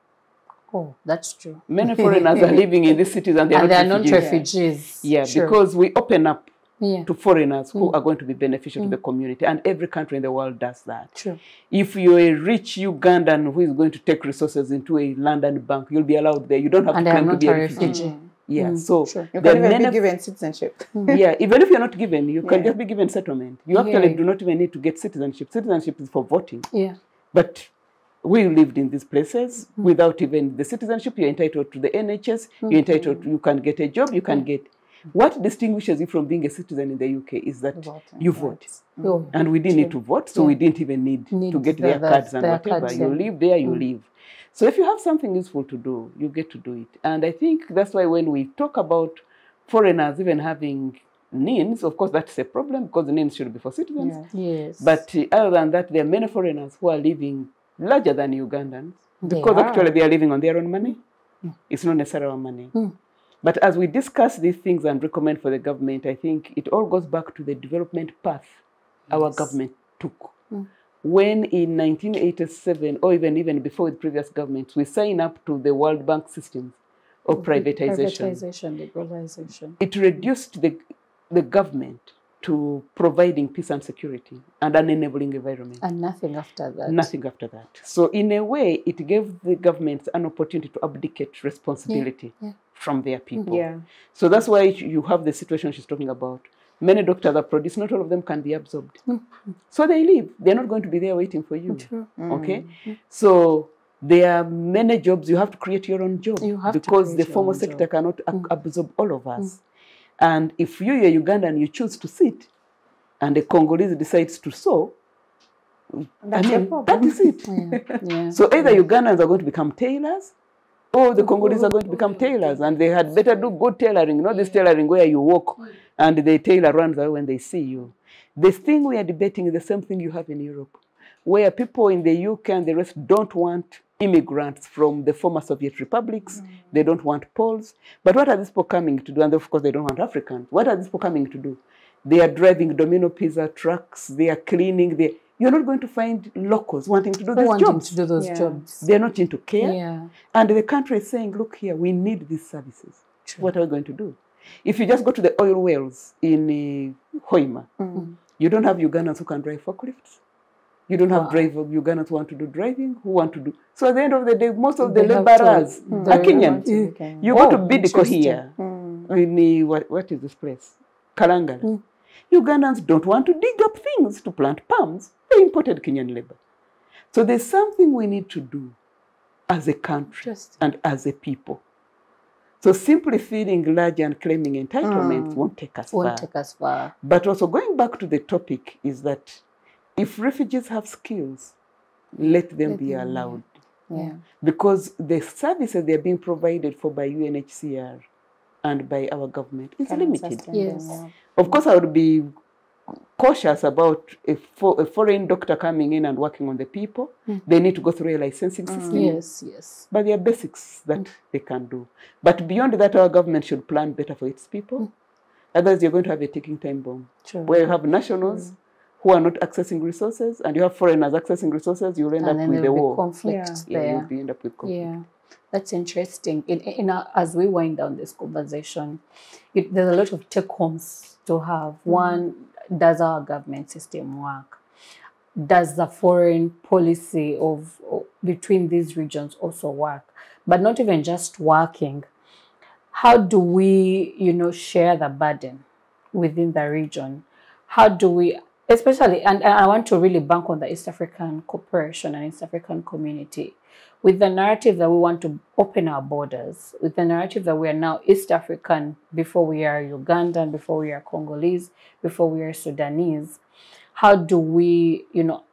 Oh, that's true. Many <laughs> foreigners are living in these cities and they are and they are not not refugees. refugees. Yeah, Sure. because we open up yeah, to foreigners who Mm. are going to be beneficial to the community. And every country in the world does that. true. If you're a rich Ugandan who is going to take resources into a London bank, you'll be allowed there. You don't have And to they are claim to not be a a refugee. refugee. Yeah, Mm, so sure. You can even be given citizenship. yeah, even if you're not given, you can Yeah. just be given settlement. You actually Yeah. do not even need to get citizenship. Citizenship is for voting. Yeah. But we lived in these places Mm. without even the citizenship. You're entitled to the NHS. Mm. You're entitled. To, you can get a job. You can Yeah. get. What distinguishes you from being a citizen in the UK is that Voting, you right. vote, Oh, and we didn't need to vote, so Yeah. we didn't even need, Need to get the- their the- cards and their whatever. cards, you yeah. live there, you Mm. live. So if you have something useful to do, you get to do it. And I think that's why when we talk about foreigners even having NINs, of course that's a problem because the NINs should be for citizens. Yeah. yes. But uh, other than that, there are many foreigners who are living larger than Ugandans because are. actually they are living on their own money. Mm. It's not necessarily our money. Mm. But as we discuss these things and recommend for the government, I think it all goes back to the development path our government took. Mm. When in 1987, or even even before with previous governments, we signed up to the World Bank systems of privatization Privatization, liberalization. it reduced the, the government to providing peace and security and an enabling environment. And nothing after that. Nothing after that. So, in a way, it gave the government an opportunity to abdicate responsibility yeah. From their people. Yeah. So, that's why you have the situation she's talking about. Many doctors are produced, not all of them can be absorbed. Mm. So, they leave. They're not going to be there waiting for you. True. Okay? So, there are many jobs. You have to create your own job You have because create the your formal sector job. cannot ab- Mm. absorb all of us. And if you, you're Ugandan, you choose to sit, and the Congolese decides to sow, That's I mean, that is it. <laughs> Yeah. yeah. So either Ugandans are going to become tailors, or the Congolese are going to become tailors, and they had better do good tailoring, not this tailoring where you walk mm. and the tailor away when they see you. The thing we are debating is the same thing you have in Europe, where people in the UK and the rest don't want immigrants from the former Soviet republics. Mm. They don't want Poles. But what are these people coming to do? And of course, they don't want Africans. What are these people coming to do? They are driving Domino Pizza trucks. They are cleaning. They, you're not going to find locals wanting to do Who these wanting jobs. to do those Yeah. jobs. They're not into care. Yeah. And the country is saying, look here, we need these services. True. What are we going to do? If you just go to the oil wells in uh, Hoima, Mm. you don't have Ugandans who can drive forklifts. You don't have Wow. driver Ugandans who want to do driving, who want to do. So at the end of the day, most of the They have to- laborers Mm. are they Kenyans. want to- You go to Oh, Bidco interesting. here, Mm. in uh, what, what is this place? Kalangala. Mm. Ugandans don't want to dig up things to plant palms. They imported Kenyan labor. So there's something we need to do as a country and as a people. So simply feeling large and claiming entitlements Mm. won't take us Won't far. take us far. But also going back to the topic is that if refugees have skills, let them Let be them, allowed. Yeah. Because the services they're being provided for by UNHCR and by our government is limited. Yes. them, Of course, I would be cautious about a, a foreign doctor coming in and working on the people. Mm. They need to go through a licensing mm. system. Yes, yes. But there are basics that hmm. they can do. But beyond that, our government should plan better for its people. Hmm. Otherwise, you're going to have a ticking time bomb True. where you have nationals who are not accessing resources and you have foreigners accessing resources, you'll end And up with the war. conflict Yeah, there. you'll be end up with conflict. Yeah, that's interesting. In, in our, as we wind down this conversation, it, there's a lot of take homes to have. Mm-hmm. One, does our government system work? Does the foreign policy of, between these regions also work? But not even just working. How do we, you know, share the burden within the region? How do we, especially, and, and I want to really bank on the East African cooperation and East African community with the narrative that we want to open our borders, with the narrative that we are now East African before we are Ugandan, before we are Congolese, before we are Sudanese, how do we, you know,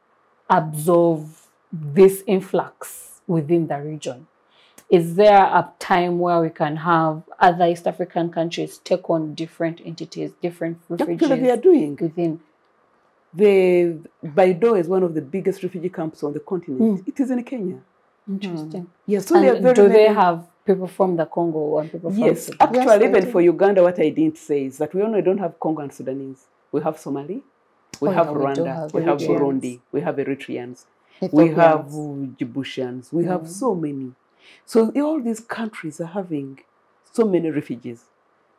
absorb this influx within the region? Is there a time where we can have other East African countries take on different entities, different Actually, they are refugees doing. within? The Baido is one of the biggest refugee camps on the continent. Hmm. It is in Kenya. Hmm. Interesting. Yes, so they are very, do they very- have people from the Congo and people from Yes, Sudan? actually, Yes, they even do. for Uganda, what I didn't say is that we only don't have Congo and Sudanese. We have Somali, we Oh, have yeah, we Rwanda, have we have Burundi, we have Eritreans, we have Djiboutians, we have hmm. so many. So all these countries are having so many refugees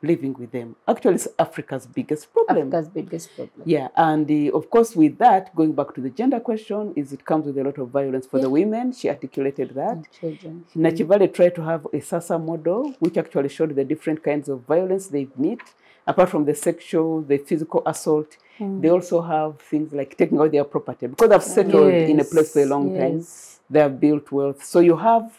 living with them. Actually, it's Africa's biggest problem. Africa's biggest problem. Yeah, and uh, of course, with that, going back to the gender question, is it comes with a lot of violence for the women. She articulated that. And children. Nakivale tried to have a SASA model, which actually showed the different kinds of violence they meet. Apart from the sexual, the physical assault, they also have things like taking out their property because they've settled in a place for a long time. yes. They have built wealth. So you have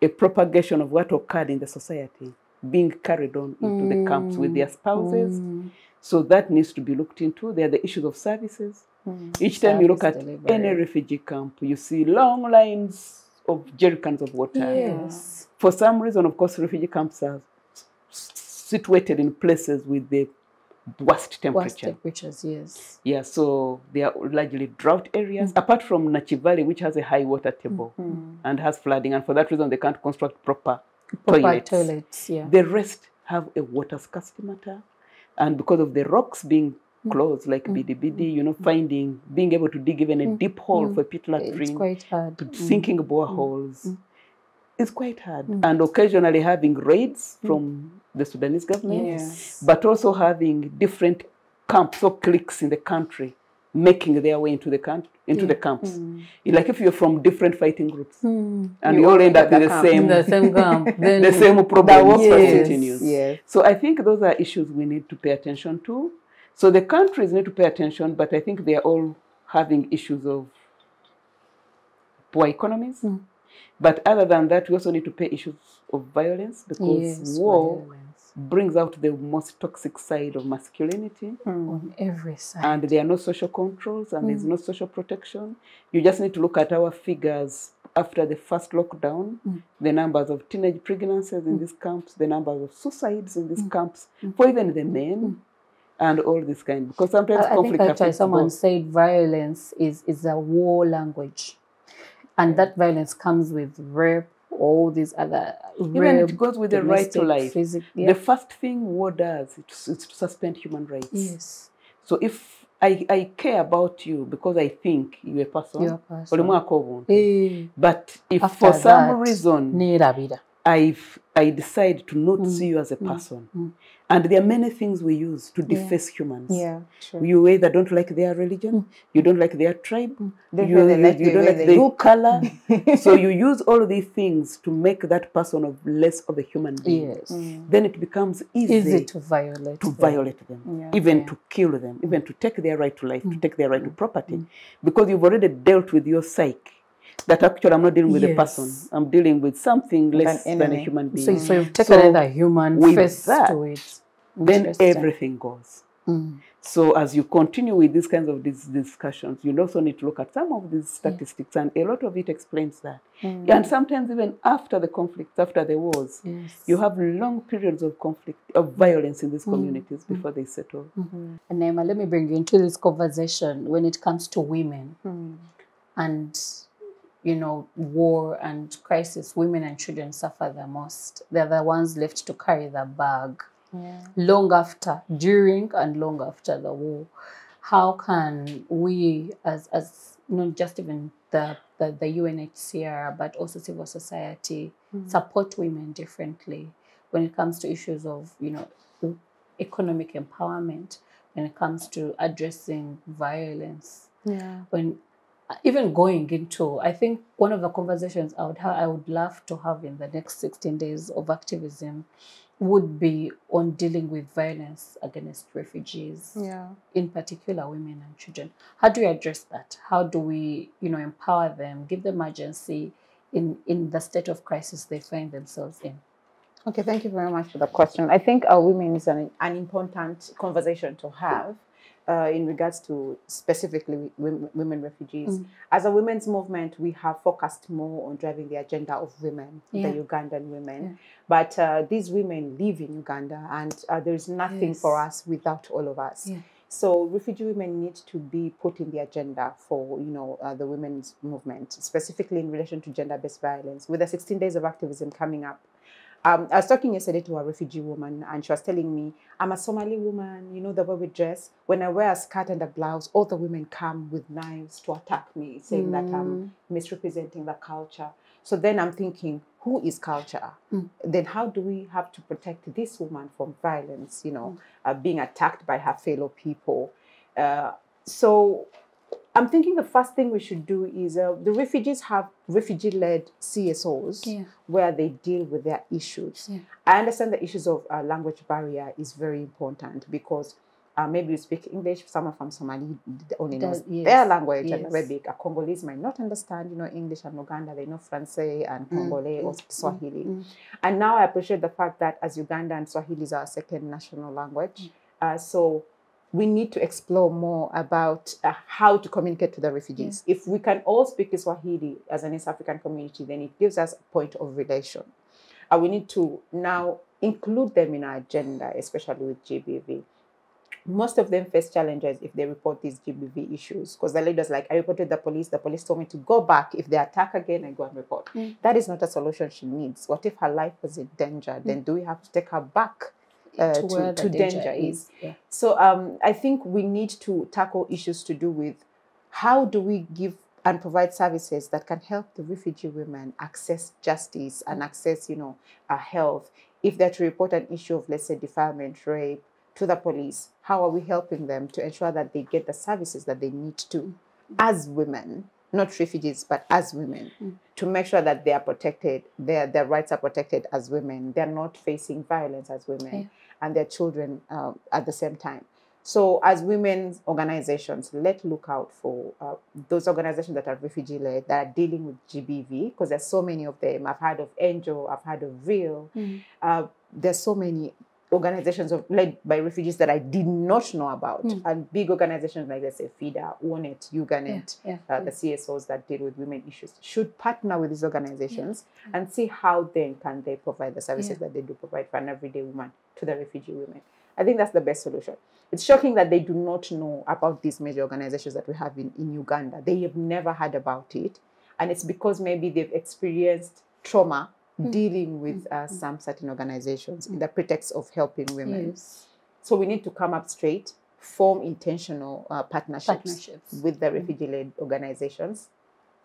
a propagation of what occurred in the society being carried on into the camps with their mm. spouses. Mm. So that needs to be looked into. There are the issues of services. Mm. Each time you look at delivery. any refugee camp, you see long lines of jerrycans of water. Yes. For some reason, of course, refugee camps are situated in places with the worst Worst temperature. temperatures, yes. Yeah, so they are largely drought areas, apart from Nakivale, which has a high water table mm-hmm. and has flooding, and for that reason, they can't construct proper Proper toilets. toilets, yeah. The rest have a water scarcity matter, and because of the rocks being mm. closed, like mm. Bidi Bidi, you know, mm. finding, being able to dig even a deep hole for pit it's latrine, quite hard. to sinking boreholes. Is quite hard. And occasionally having raids from the Sudanese government, Yes. but also having different camps or cliques in the country making their way into the country, into the mm. camps. Mm. Like if you're from different fighting groups, mm. and you, all end up in the camp. same In the same camp. <laughs> Then the same problem yes. Continues. Yes. So I think those are issues we need to pay attention to. So the countries need to pay attention, but I think they are all having issues of poor economies. But other than that, we also need to pay issues of violence because Yes, war violence. Brings out the most toxic side of masculinity. on every side. And there are no social controls and there's hmm. no social protection. You just need to look at our figures after the first lockdown, hmm. the numbers of teenage pregnancies in these camps, the numbers of suicides in these camps, for even the men, and all this kind. Because sometimes I, I think conflict actually someone both. said violence is, is a war language. And that violence comes with rape, all these other Even it goes with the right to life. yeah. The first thing war does is to suspend human rights. yes. So if I, I care about you because I think you're a person, You're a person. Eh, but if After for some that, reason neerabira. I I decide to not mm, see you as a mm, person, mm. And there are many things we use to deface humans. Yeah, true. You either don't like their religion, mm. you don't like their tribe, mm. Don't you, really like you don't like their look. color. <laughs> so you use all these things to make that person of less of a human being. Yes. Mm. Then it becomes easy, Easy to violate. to them. violate them, Yeah. even Yeah. to kill them, even to take their right to life, to take their right to property, because you've already dealt with your psyche. That actually, I'm not dealing with a person. I'm dealing with something less than a human being. So, so you've taken So another human face that, to it. then everything goes. Mm. So as you continue with these kinds of these discussions, you also need to look at some of these statistics, and a lot of it explains that. Mm. And sometimes even after the conflicts, after the wars, Yes. you have long periods of conflict, of violence in these mm. communities mm. before they settle. Mm-hmm. And Naima, let me bring you into this conversation when it comes to women and you know war and crisis. Women and children suffer the most. They're the ones left to carry the bag Yeah. long after, during, and long after the war. How can we, as as not just even the the, the UNHCR, but also civil society, mm. support women differently when it comes to issues of you know economic empowerment, when it comes to addressing violence, Yeah. when even going into i think one of the conversations i would ha- i would love to have in the next 16 days of activism would be on dealing with violence against refugees Yeah. in particular women and children how do we address that how do we you know empower them give them agency in in the state of crisis they find themselves in Okay, thank you very much for the question. I think uh, women is an, an important conversation to have uh, in regards to specifically women, women refugees. As a women's movement, we have focused more on driving the agenda of women, Yeah. the Ugandan women. But uh, these women live in Uganda, and uh, there is nothing for us without all of us. Yeah. So refugee women need to be put in the agenda for you know uh, the women's movement, specifically in relation to gender-based violence. With the 16 days of activism coming up, um, I was talking yesterday to a refugee woman, and she was telling me, "I'm a Somali woman. You know the way we dress. When I wear a skirt and a blouse, all the women come with knives to attack me, saying that I'm misrepresenting the culture." So then I'm thinking, who is culture? Then how do we have to protect this woman from violence? You know, uh, being attacked by her fellow people. Uh, so I'm thinking the first thing we should do is uh, the refugees have refugee-led CSOs Yeah. where they deal with their issues. Yeah. I understand the issues of uh, language barrier is very important because uh, maybe you speak English, someone from Somali only knows yes, their language and. Arabic. A Congolese might not understand, you know, English and Uganda, they know Francais and Mm, Congolese or Swahili. And now I appreciate the fact that as Uganda and Swahili is our second national language. Uh, so we need to explore more about uh, how to communicate to the refugees. If we can all speak Swahili as an East African community, then it gives us a point of relation. Uh, we need to now include them in our agenda, especially with GBV. Most of them face challenges if they report these GBV issues because the leader's like, I reported the police, the police told me to go back. If they attack again, I go and report. That is not a solution she needs. What if her life was in danger? Then do we have to take her back uh, to to, where to danger, danger is? is yeah So um, I think we need to tackle issues to do with how do we give and provide services that can help the refugee women access justice and access, you know, uh, health. If they're to report an issue of, let's say, defilement, rape to the police, how are we helping them to ensure that they get the services that they need to as women, not refugees, but as women, to make sure that they are protected, their, their rights are protected as women, they're not facing violence as women. And their children uh, at the same time. So, as women's organizations, let's look out for uh, those organizations that are refugee led that are dealing with GBV because there's so many of them. I've heard of Angel, I've heard of Real. Uh, there's so many organizations of, led by refugees that I did not know about, and big organizations like let's FIDA, UNET, Uganet, yeah, uh, the CSOs that deal with women issues should partner with these organizations and see how then can they provide the services Yeah. that they do provide for an everyday woman to the refugee women. I think that's the best solution. It's shocking that they do not know about these major organizations that we have in, in Uganda. They have never heard about it. And it's because maybe they've experienced trauma dealing with uh, some certain organizations in the pretext of helping women. yes So we need to come up straight, form intentional uh, partnerships, Partnerships. with the refugee-led organizations,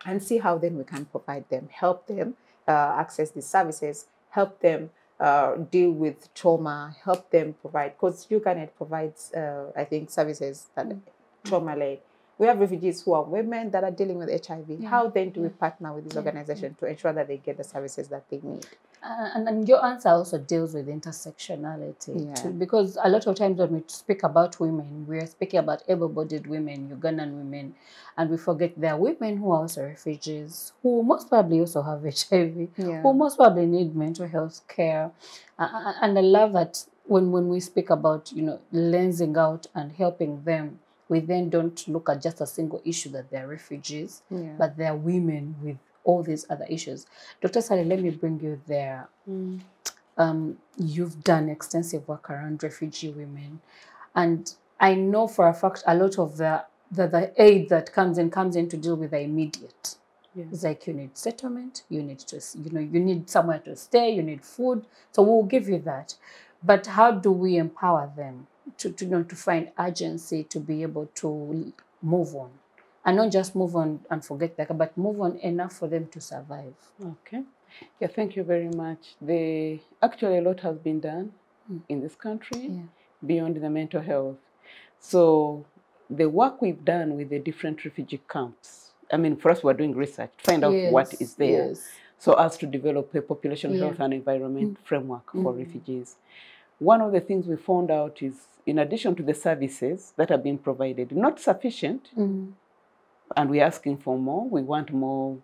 and see how then we can provide them, help them uh, access these services, help them uh, deal with trauma, help them provide, because UGANET provides, uh, I think, services that trauma led. We have refugees who are women that are dealing with HIV. Yeah. How then do we partner with these Yeah. organizations to ensure that they get the services that they need? Uh, and, and your answer also deals with intersectionality Yeah. too, because a lot of times when we speak about women, we are speaking about able-bodied women, Ugandan women, and we forget there are women who are also refugees, who most probably also have <laughs> HIV, Yeah. who most probably need mental health care. Uh, and I love that when, when we speak about, you know, lensing out and helping them, we then don't look at just a single issue that they're refugees, Yeah. but they're women with all these other issues. Dr. Ssali, let me bring you there. Um, you've done extensive work around refugee women, and I know for a fact a lot of the the, the aid that comes in comes in to deal with the immediate. Yeah. It's like you need settlement, you need to, you know, you need somewhere to stay, you need food. So we'll give you that. But how do we empower them to, to, you know, to find urgency to be able to move on? And not just move on and forget that, but move on enough for them to survive. Okay. Yeah, thank you very much. The actually a lot has been done Mm. in this country Yeah. beyond the mental health. So the work we've done with the different refugee camps. I mean, for us, we're doing research to find out what Yes, is there, yes. so as to develop a population Yeah. health and environment framework for Mm. refugees. One of the things we found out is, in addition to the services that are being provided, not sufficient, Mm. and we're asking for more. We want more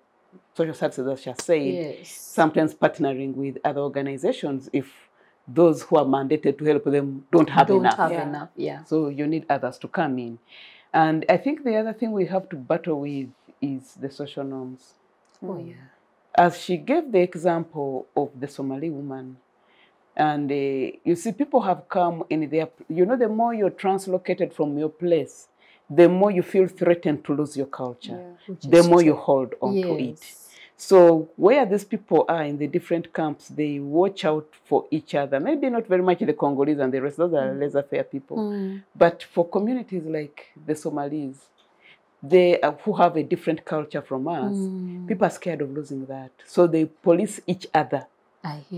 social services, as I said Yes. sometimes partnering with other organizations if those who are mandated to help them don't have Don't enough. have Yeah. enough. Yeah. So you need others to come in. And I think the other thing we have to battle with is the social norms. Oh yeah. As she gave the example of the Somali woman, and uh, you see, people have come in their, you know, the more you're translocated from your place, the more you feel threatened to lose your culture, Which the more true. you hold on to it. Yes. So where these people are in the different camps, they watch out for each other. Maybe not very much the Congolese and the rest, those are laissez-faire people. Mm. But for communities like the Somalis, they are, who have a different culture from us, Mm. people are scared of losing that. So they police each other I hear.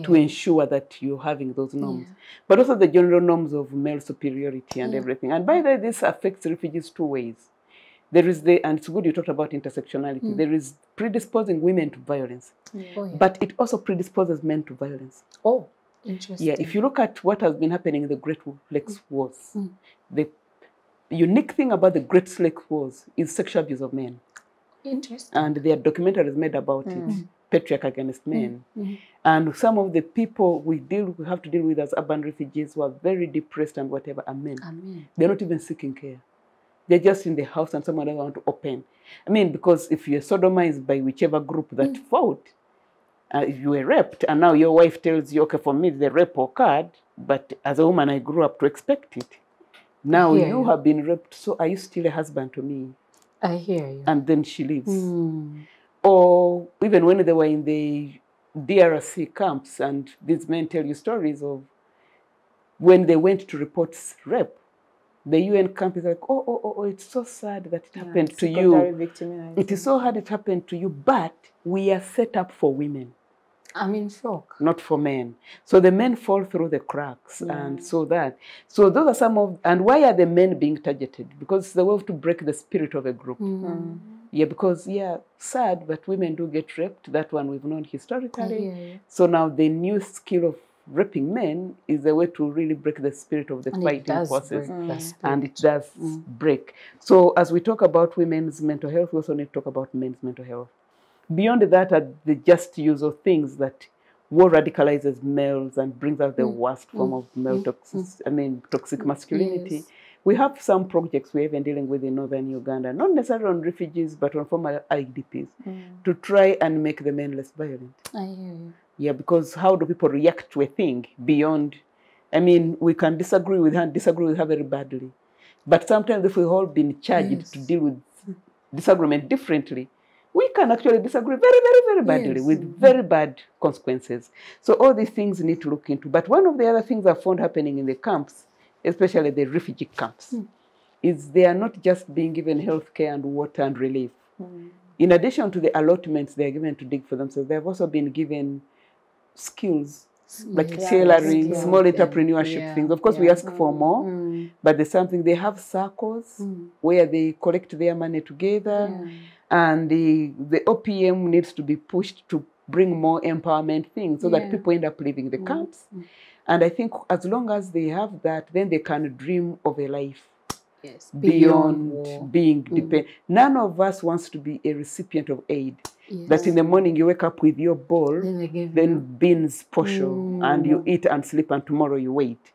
To ensure that you're having those norms. Yeah. But also the general norms of male superiority and Yeah. everything. And by the way, this affects refugees two ways. There is the, and it's good you talked about intersectionality, Mm. there is predisposing women to violence. Oh, yeah. But it also predisposes men to violence. oh, interesting. Yeah, if you look at what has been happening in the Great Lakes Wars, Mm. the unique thing about the Great Lakes Wars is sexual abuse of men. interesting. And there are documentaries made about it, Mm. Patriarch against men. Mhm. And some of the people we deal we have to deal with as urban refugees who are very depressed and whatever are men. Amen. They're not even seeking care. They're just in the house and someone doesn't want to open. I mean, because if you're sodomized by whichever group that fought, uh, if you were raped, and now your wife tells you, okay, for me, the rape occurred, but as a woman, I grew up to expect it. Now you you. have been raped, so are you still a husband to me? I hear you. And then she leaves. Mm. Or even when they were in the DRC camps, and these men tell you stories of when they went to report rape, the UN camp is like, oh, oh, oh, oh it's so sad that it happened to you. It is so hard it happened to you, but we are set up for women, I'm in shock. not for men. So the men fall through the cracks, and so that. So those are some of. And why are the men being targeted? Because it's the way to break the spirit of a group. Mm. Yeah, because yeah, sad, but women do get raped. That one we've known historically. Oh, hear you. So now the new skill of raping men is a way to really break the spirit of the And it fighting does forces break mm. and it spirit. does break. So as we talk about women's mental health, we also need to talk about men's mental health. Beyond that are the just use of things that war radicalizes males and brings out the mm. worst form of male toxic, I mean toxic masculinity. Yes. We have some projects we're even dealing with in northern Uganda, not necessarily on refugees, but on former IDPs, mm. to try and make the men less violent. I hear you. Yeah, because how do people react to a thing beyond? I mean, we can disagree with her disagree with her very badly. But sometimes if we've all been charged to deal with disagreement differently, we can actually disagree very, very, very badly Yes. with very bad consequences. So all these things need to look into. But one of the other things I found happening in the camps, especially the refugee camps, is they are not just being given health care and water and relief. In addition to the allotments they are given to dig for themselves, they have also been given skills like Yes. tailoring, Yeah. small entrepreneurship Yeah. things. Of course, we Yeah. ask for more, Mm. but there's something they have circles Mm. where they collect their money together, Yeah. and the the OPM needs to be pushed to bring more empowerment things so Yeah. that people end up leaving the Mm. camps. Mm. And I think as long as they have that, then they can dream of a life Yes. beyond, war. being Mm. dependent. None of us wants to be a recipient of aid. Yes. That in the morning you wake up with your bowl, Then then beans posho, and you Mm. eat and sleep, and tomorrow you wait.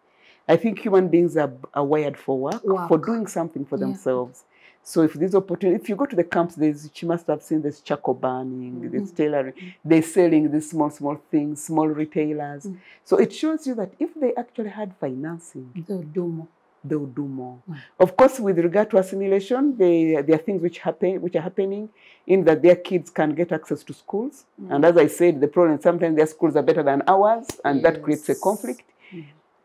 I think human beings are, are wired for work, for doing something for Yeah. themselves. So if this opportunity, if you go to the camps, there's you must have seen this charcoal burning, Mm. tailoring, they're selling these small, small things, small retailers. Mm. So it shows you that if they actually had financing, They'll do more. they will do more. Mm. Of course, with regard to assimilation, they, there are things which happen, which are happening in that their kids can get access to schools. And as I said, the problem is sometimes their schools are better than ours, and that creates a Yes. conflict.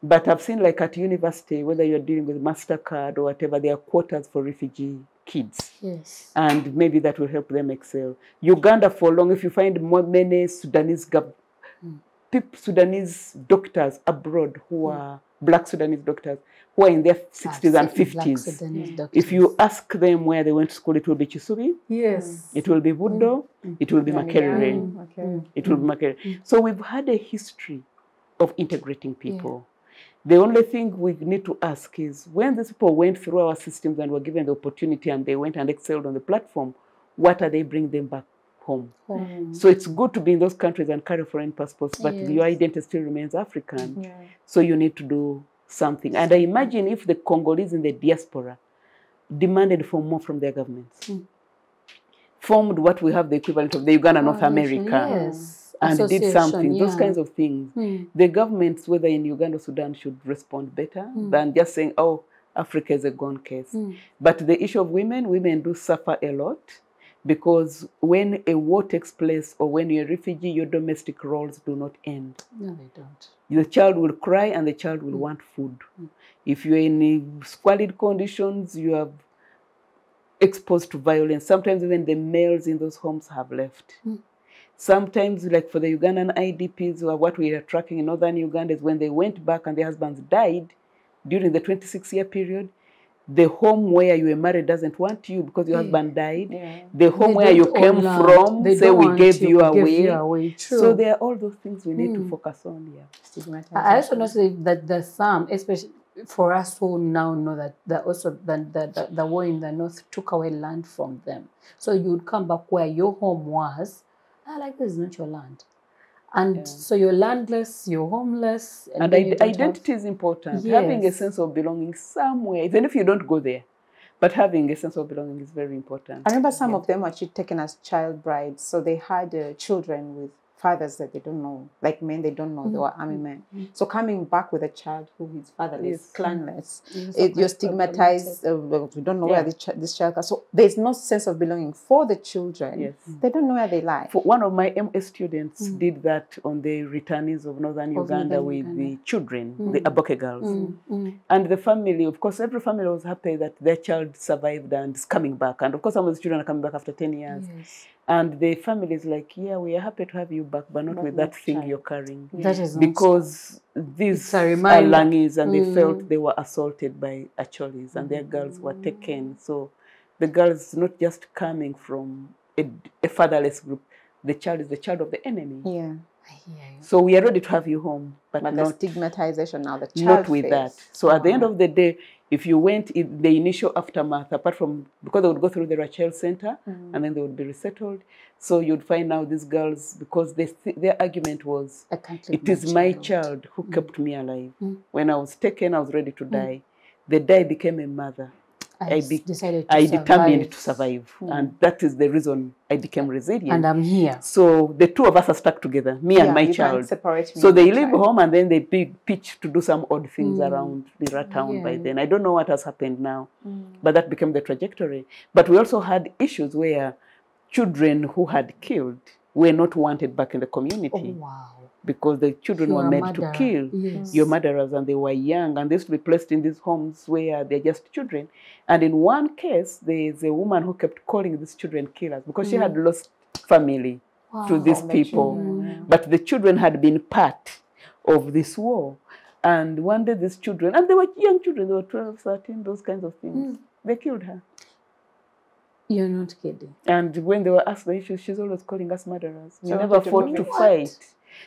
But I've seen like at university, whether you're dealing with Mastercard or whatever, there are quotas for refugee kids, Yes. and maybe that will help them excel. Uganda, for long, if you find more many Sudanese gov- Mm. peop- Sudanese doctors abroad who are black Sudanese doctors who are in their 60s and I've seen 50s. If you ask them where they went to school, it will be Kisubi, yes. it will be Budo, Mm. it will be Yeah, Makerere, yeah, Okay. it will be Makerere. Mm. So we've had a history of integrating people. The only thing we need to ask is when these people went through our systems and were given the opportunity and they went and excelled on the platform, what are they bringing them back home? Home. So it's good to be in those countries and carry foreign passports, but your identity still remains African. Yeah. So you need to do something. And I imagine if the Congolese in the diaspora demanded for more from their governments, Mm. formed what we have the equivalent of the Uganda North Coalition, America, Yes. And did something, those kinds of things, Mm. the governments, whether in Uganda or Sudan, should respond better Mm. than just saying, oh, Africa is a gone case. Mm. But the issue of women, women do suffer a lot because when a war takes place or when you're a refugee, your domestic roles do not end. No, they don't. The child will cry and the child will Mm. want food. Mm. If you're in squalid conditions, you are exposed to violence. Sometimes even the males in those homes have left. Sometimes, like for the Ugandan IDPs, or what we are tracking in northern Uganda is when they went back and their husbands died during the 26 year period, the home where you were married doesn't want you because your Yeah. husband died. Yeah. The home They where you came from, They say we gave you we away. You away. So there are all those things we need to Mm. focus on. Stigmatization. I also noticed that the some, especially for us who now know that the also the, the, the, the war in the north took away land from them. So you would come back where your home was. Ah, like this is not your land. And Yeah. so you're landless, you're homeless, And then you id- don't have- identity is important. Having a sense of belonging somewhere, even if you don't go there, but having a sense of belonging is very important. I remember some Yeah. of them were actually taken as child brides. So they had uh, children with fathers that they don't know, like men they don't know, they were army men. Mm. So coming back with a child who is fatherless, Yes. clanless, Yes, it, you're stigmatized. Uh, we don't know Yeah. where this, ch- this child comes. So there's no sense of belonging for the children. Yes. They don't know where they lie. For one of my MS students Mm. did that on the returnees of northern Of Uganda northern with Uganda. the children, Mm. the Aboke girls. Mm, mm. And the family, of course, every family was happy that their child survived and is coming back. And of course, some of the children are coming back after 10 years. Yes. And the family is like, yeah, we are happy to have you back, but not with that thing child. you're carrying. That is not- because these are. Langis and they Mm. felt they were assaulted by Acholis and their girls were taken. So the girls not just coming from a, a fatherless group, the child is the child of the enemy. Yeah. I hear you. So we are ready to have you home, but, But the not, stigmatization now, the child not with phase. that. So at the end of the day, if you went in the initial aftermath, apart from because they would go through the Rachele Center Mm. and then they would be resettled, so you'd find now these girls because they, th- their argument was it is my child. child who kept me alive. Mm. When I was taken, I was ready to die. The die became a mother. I, I decided to I survive. determined to survive, and that is the reason I became resilient. And I'm here. so the two of us are stuck together, me Yeah, and my child. separate me So they leave child. home and then they pitch to do some odd things Mm. around the rat town by then. I don't know what has happened now, Mm. but that became the trajectory. But we also had issues where children who had killed were not wanted back in the Oh, community wow. Because the children were meant to kill Yes. your murderers and they were young and they used to be placed in these homes where they're just children. And in one case, there's a woman who kept calling these children killers because she had mm. lost family to these the people. But the children had been part of this war. And one day these children, and they were young children, they were 12, 13, those kinds of things. Mm. They killed her. You're not kidding. And when they were asked the issue, she's always calling us murderers. We So never fought to fight.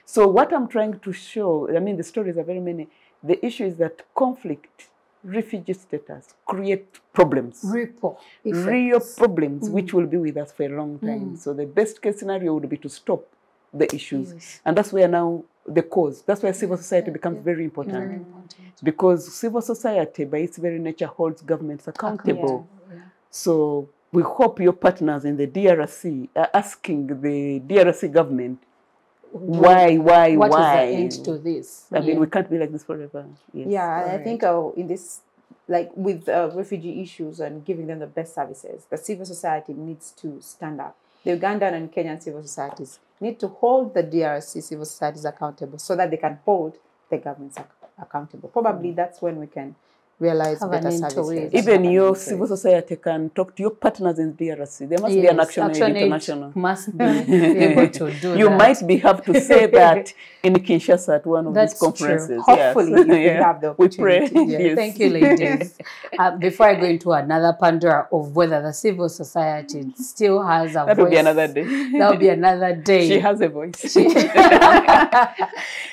So what I'm trying to show, I mean, the stories are very many. The issue is that conflict, refugee status, create problems. Ripple. Real effects. problems mm. which will be with us for a long time. Mm. So the best case scenario would be to stop the issues. Yes. And that's where now the cause, that's where civil society becomes very important. Very important. Because civil society, by its very nature, holds governments accountable. Yeah. So we hope your partners in the DRC are asking the DRC government why, why, What is why. the end to this? I mean, we can't be like this forever. Yes. Yeah, and I Alright. think uh, in this, like with uh, refugee issues and giving them the best services, the civil society needs to stand up. The Ugandan and Kenyan civil societies need to hold the DRC civil societies accountable so that they can hold the governments ac- accountable. Probably that's when we can realize Have better end services. Even Have your end civil society can talk to your partners in DRC. There must be an action, aid Action Aid international. must be <laughs> able to do you that. might be have to say <laughs> that in Kinshasa at one of That's these true. conferences. Hopefully, yes. if we have the we pray. opportunity. Yes. Thank you, ladies. <laughs> uh, before I go into another Pandora of whether the civil society still has a That will voice, be another day. That will be another day. She has a voice.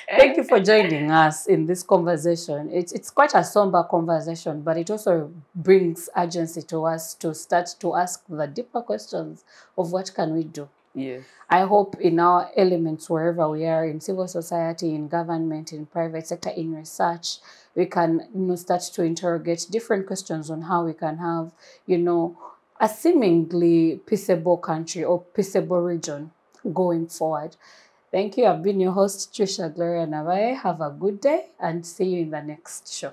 Thank you for joining us in this conversation. It's, it's quite a somber conversation, but it also brings urgency to us to start to ask the deeper questions of what can we do. yes. I hope in our elements, wherever we are, in civil society, in government, in private sector, in research, we can you know, start to interrogate different questions on how we can have, you know, a seemingly peaceable country or peaceable region going forward. Thank you. I've been your host, Tricia Gloria Nabaye. Have a good day and see you in the next show.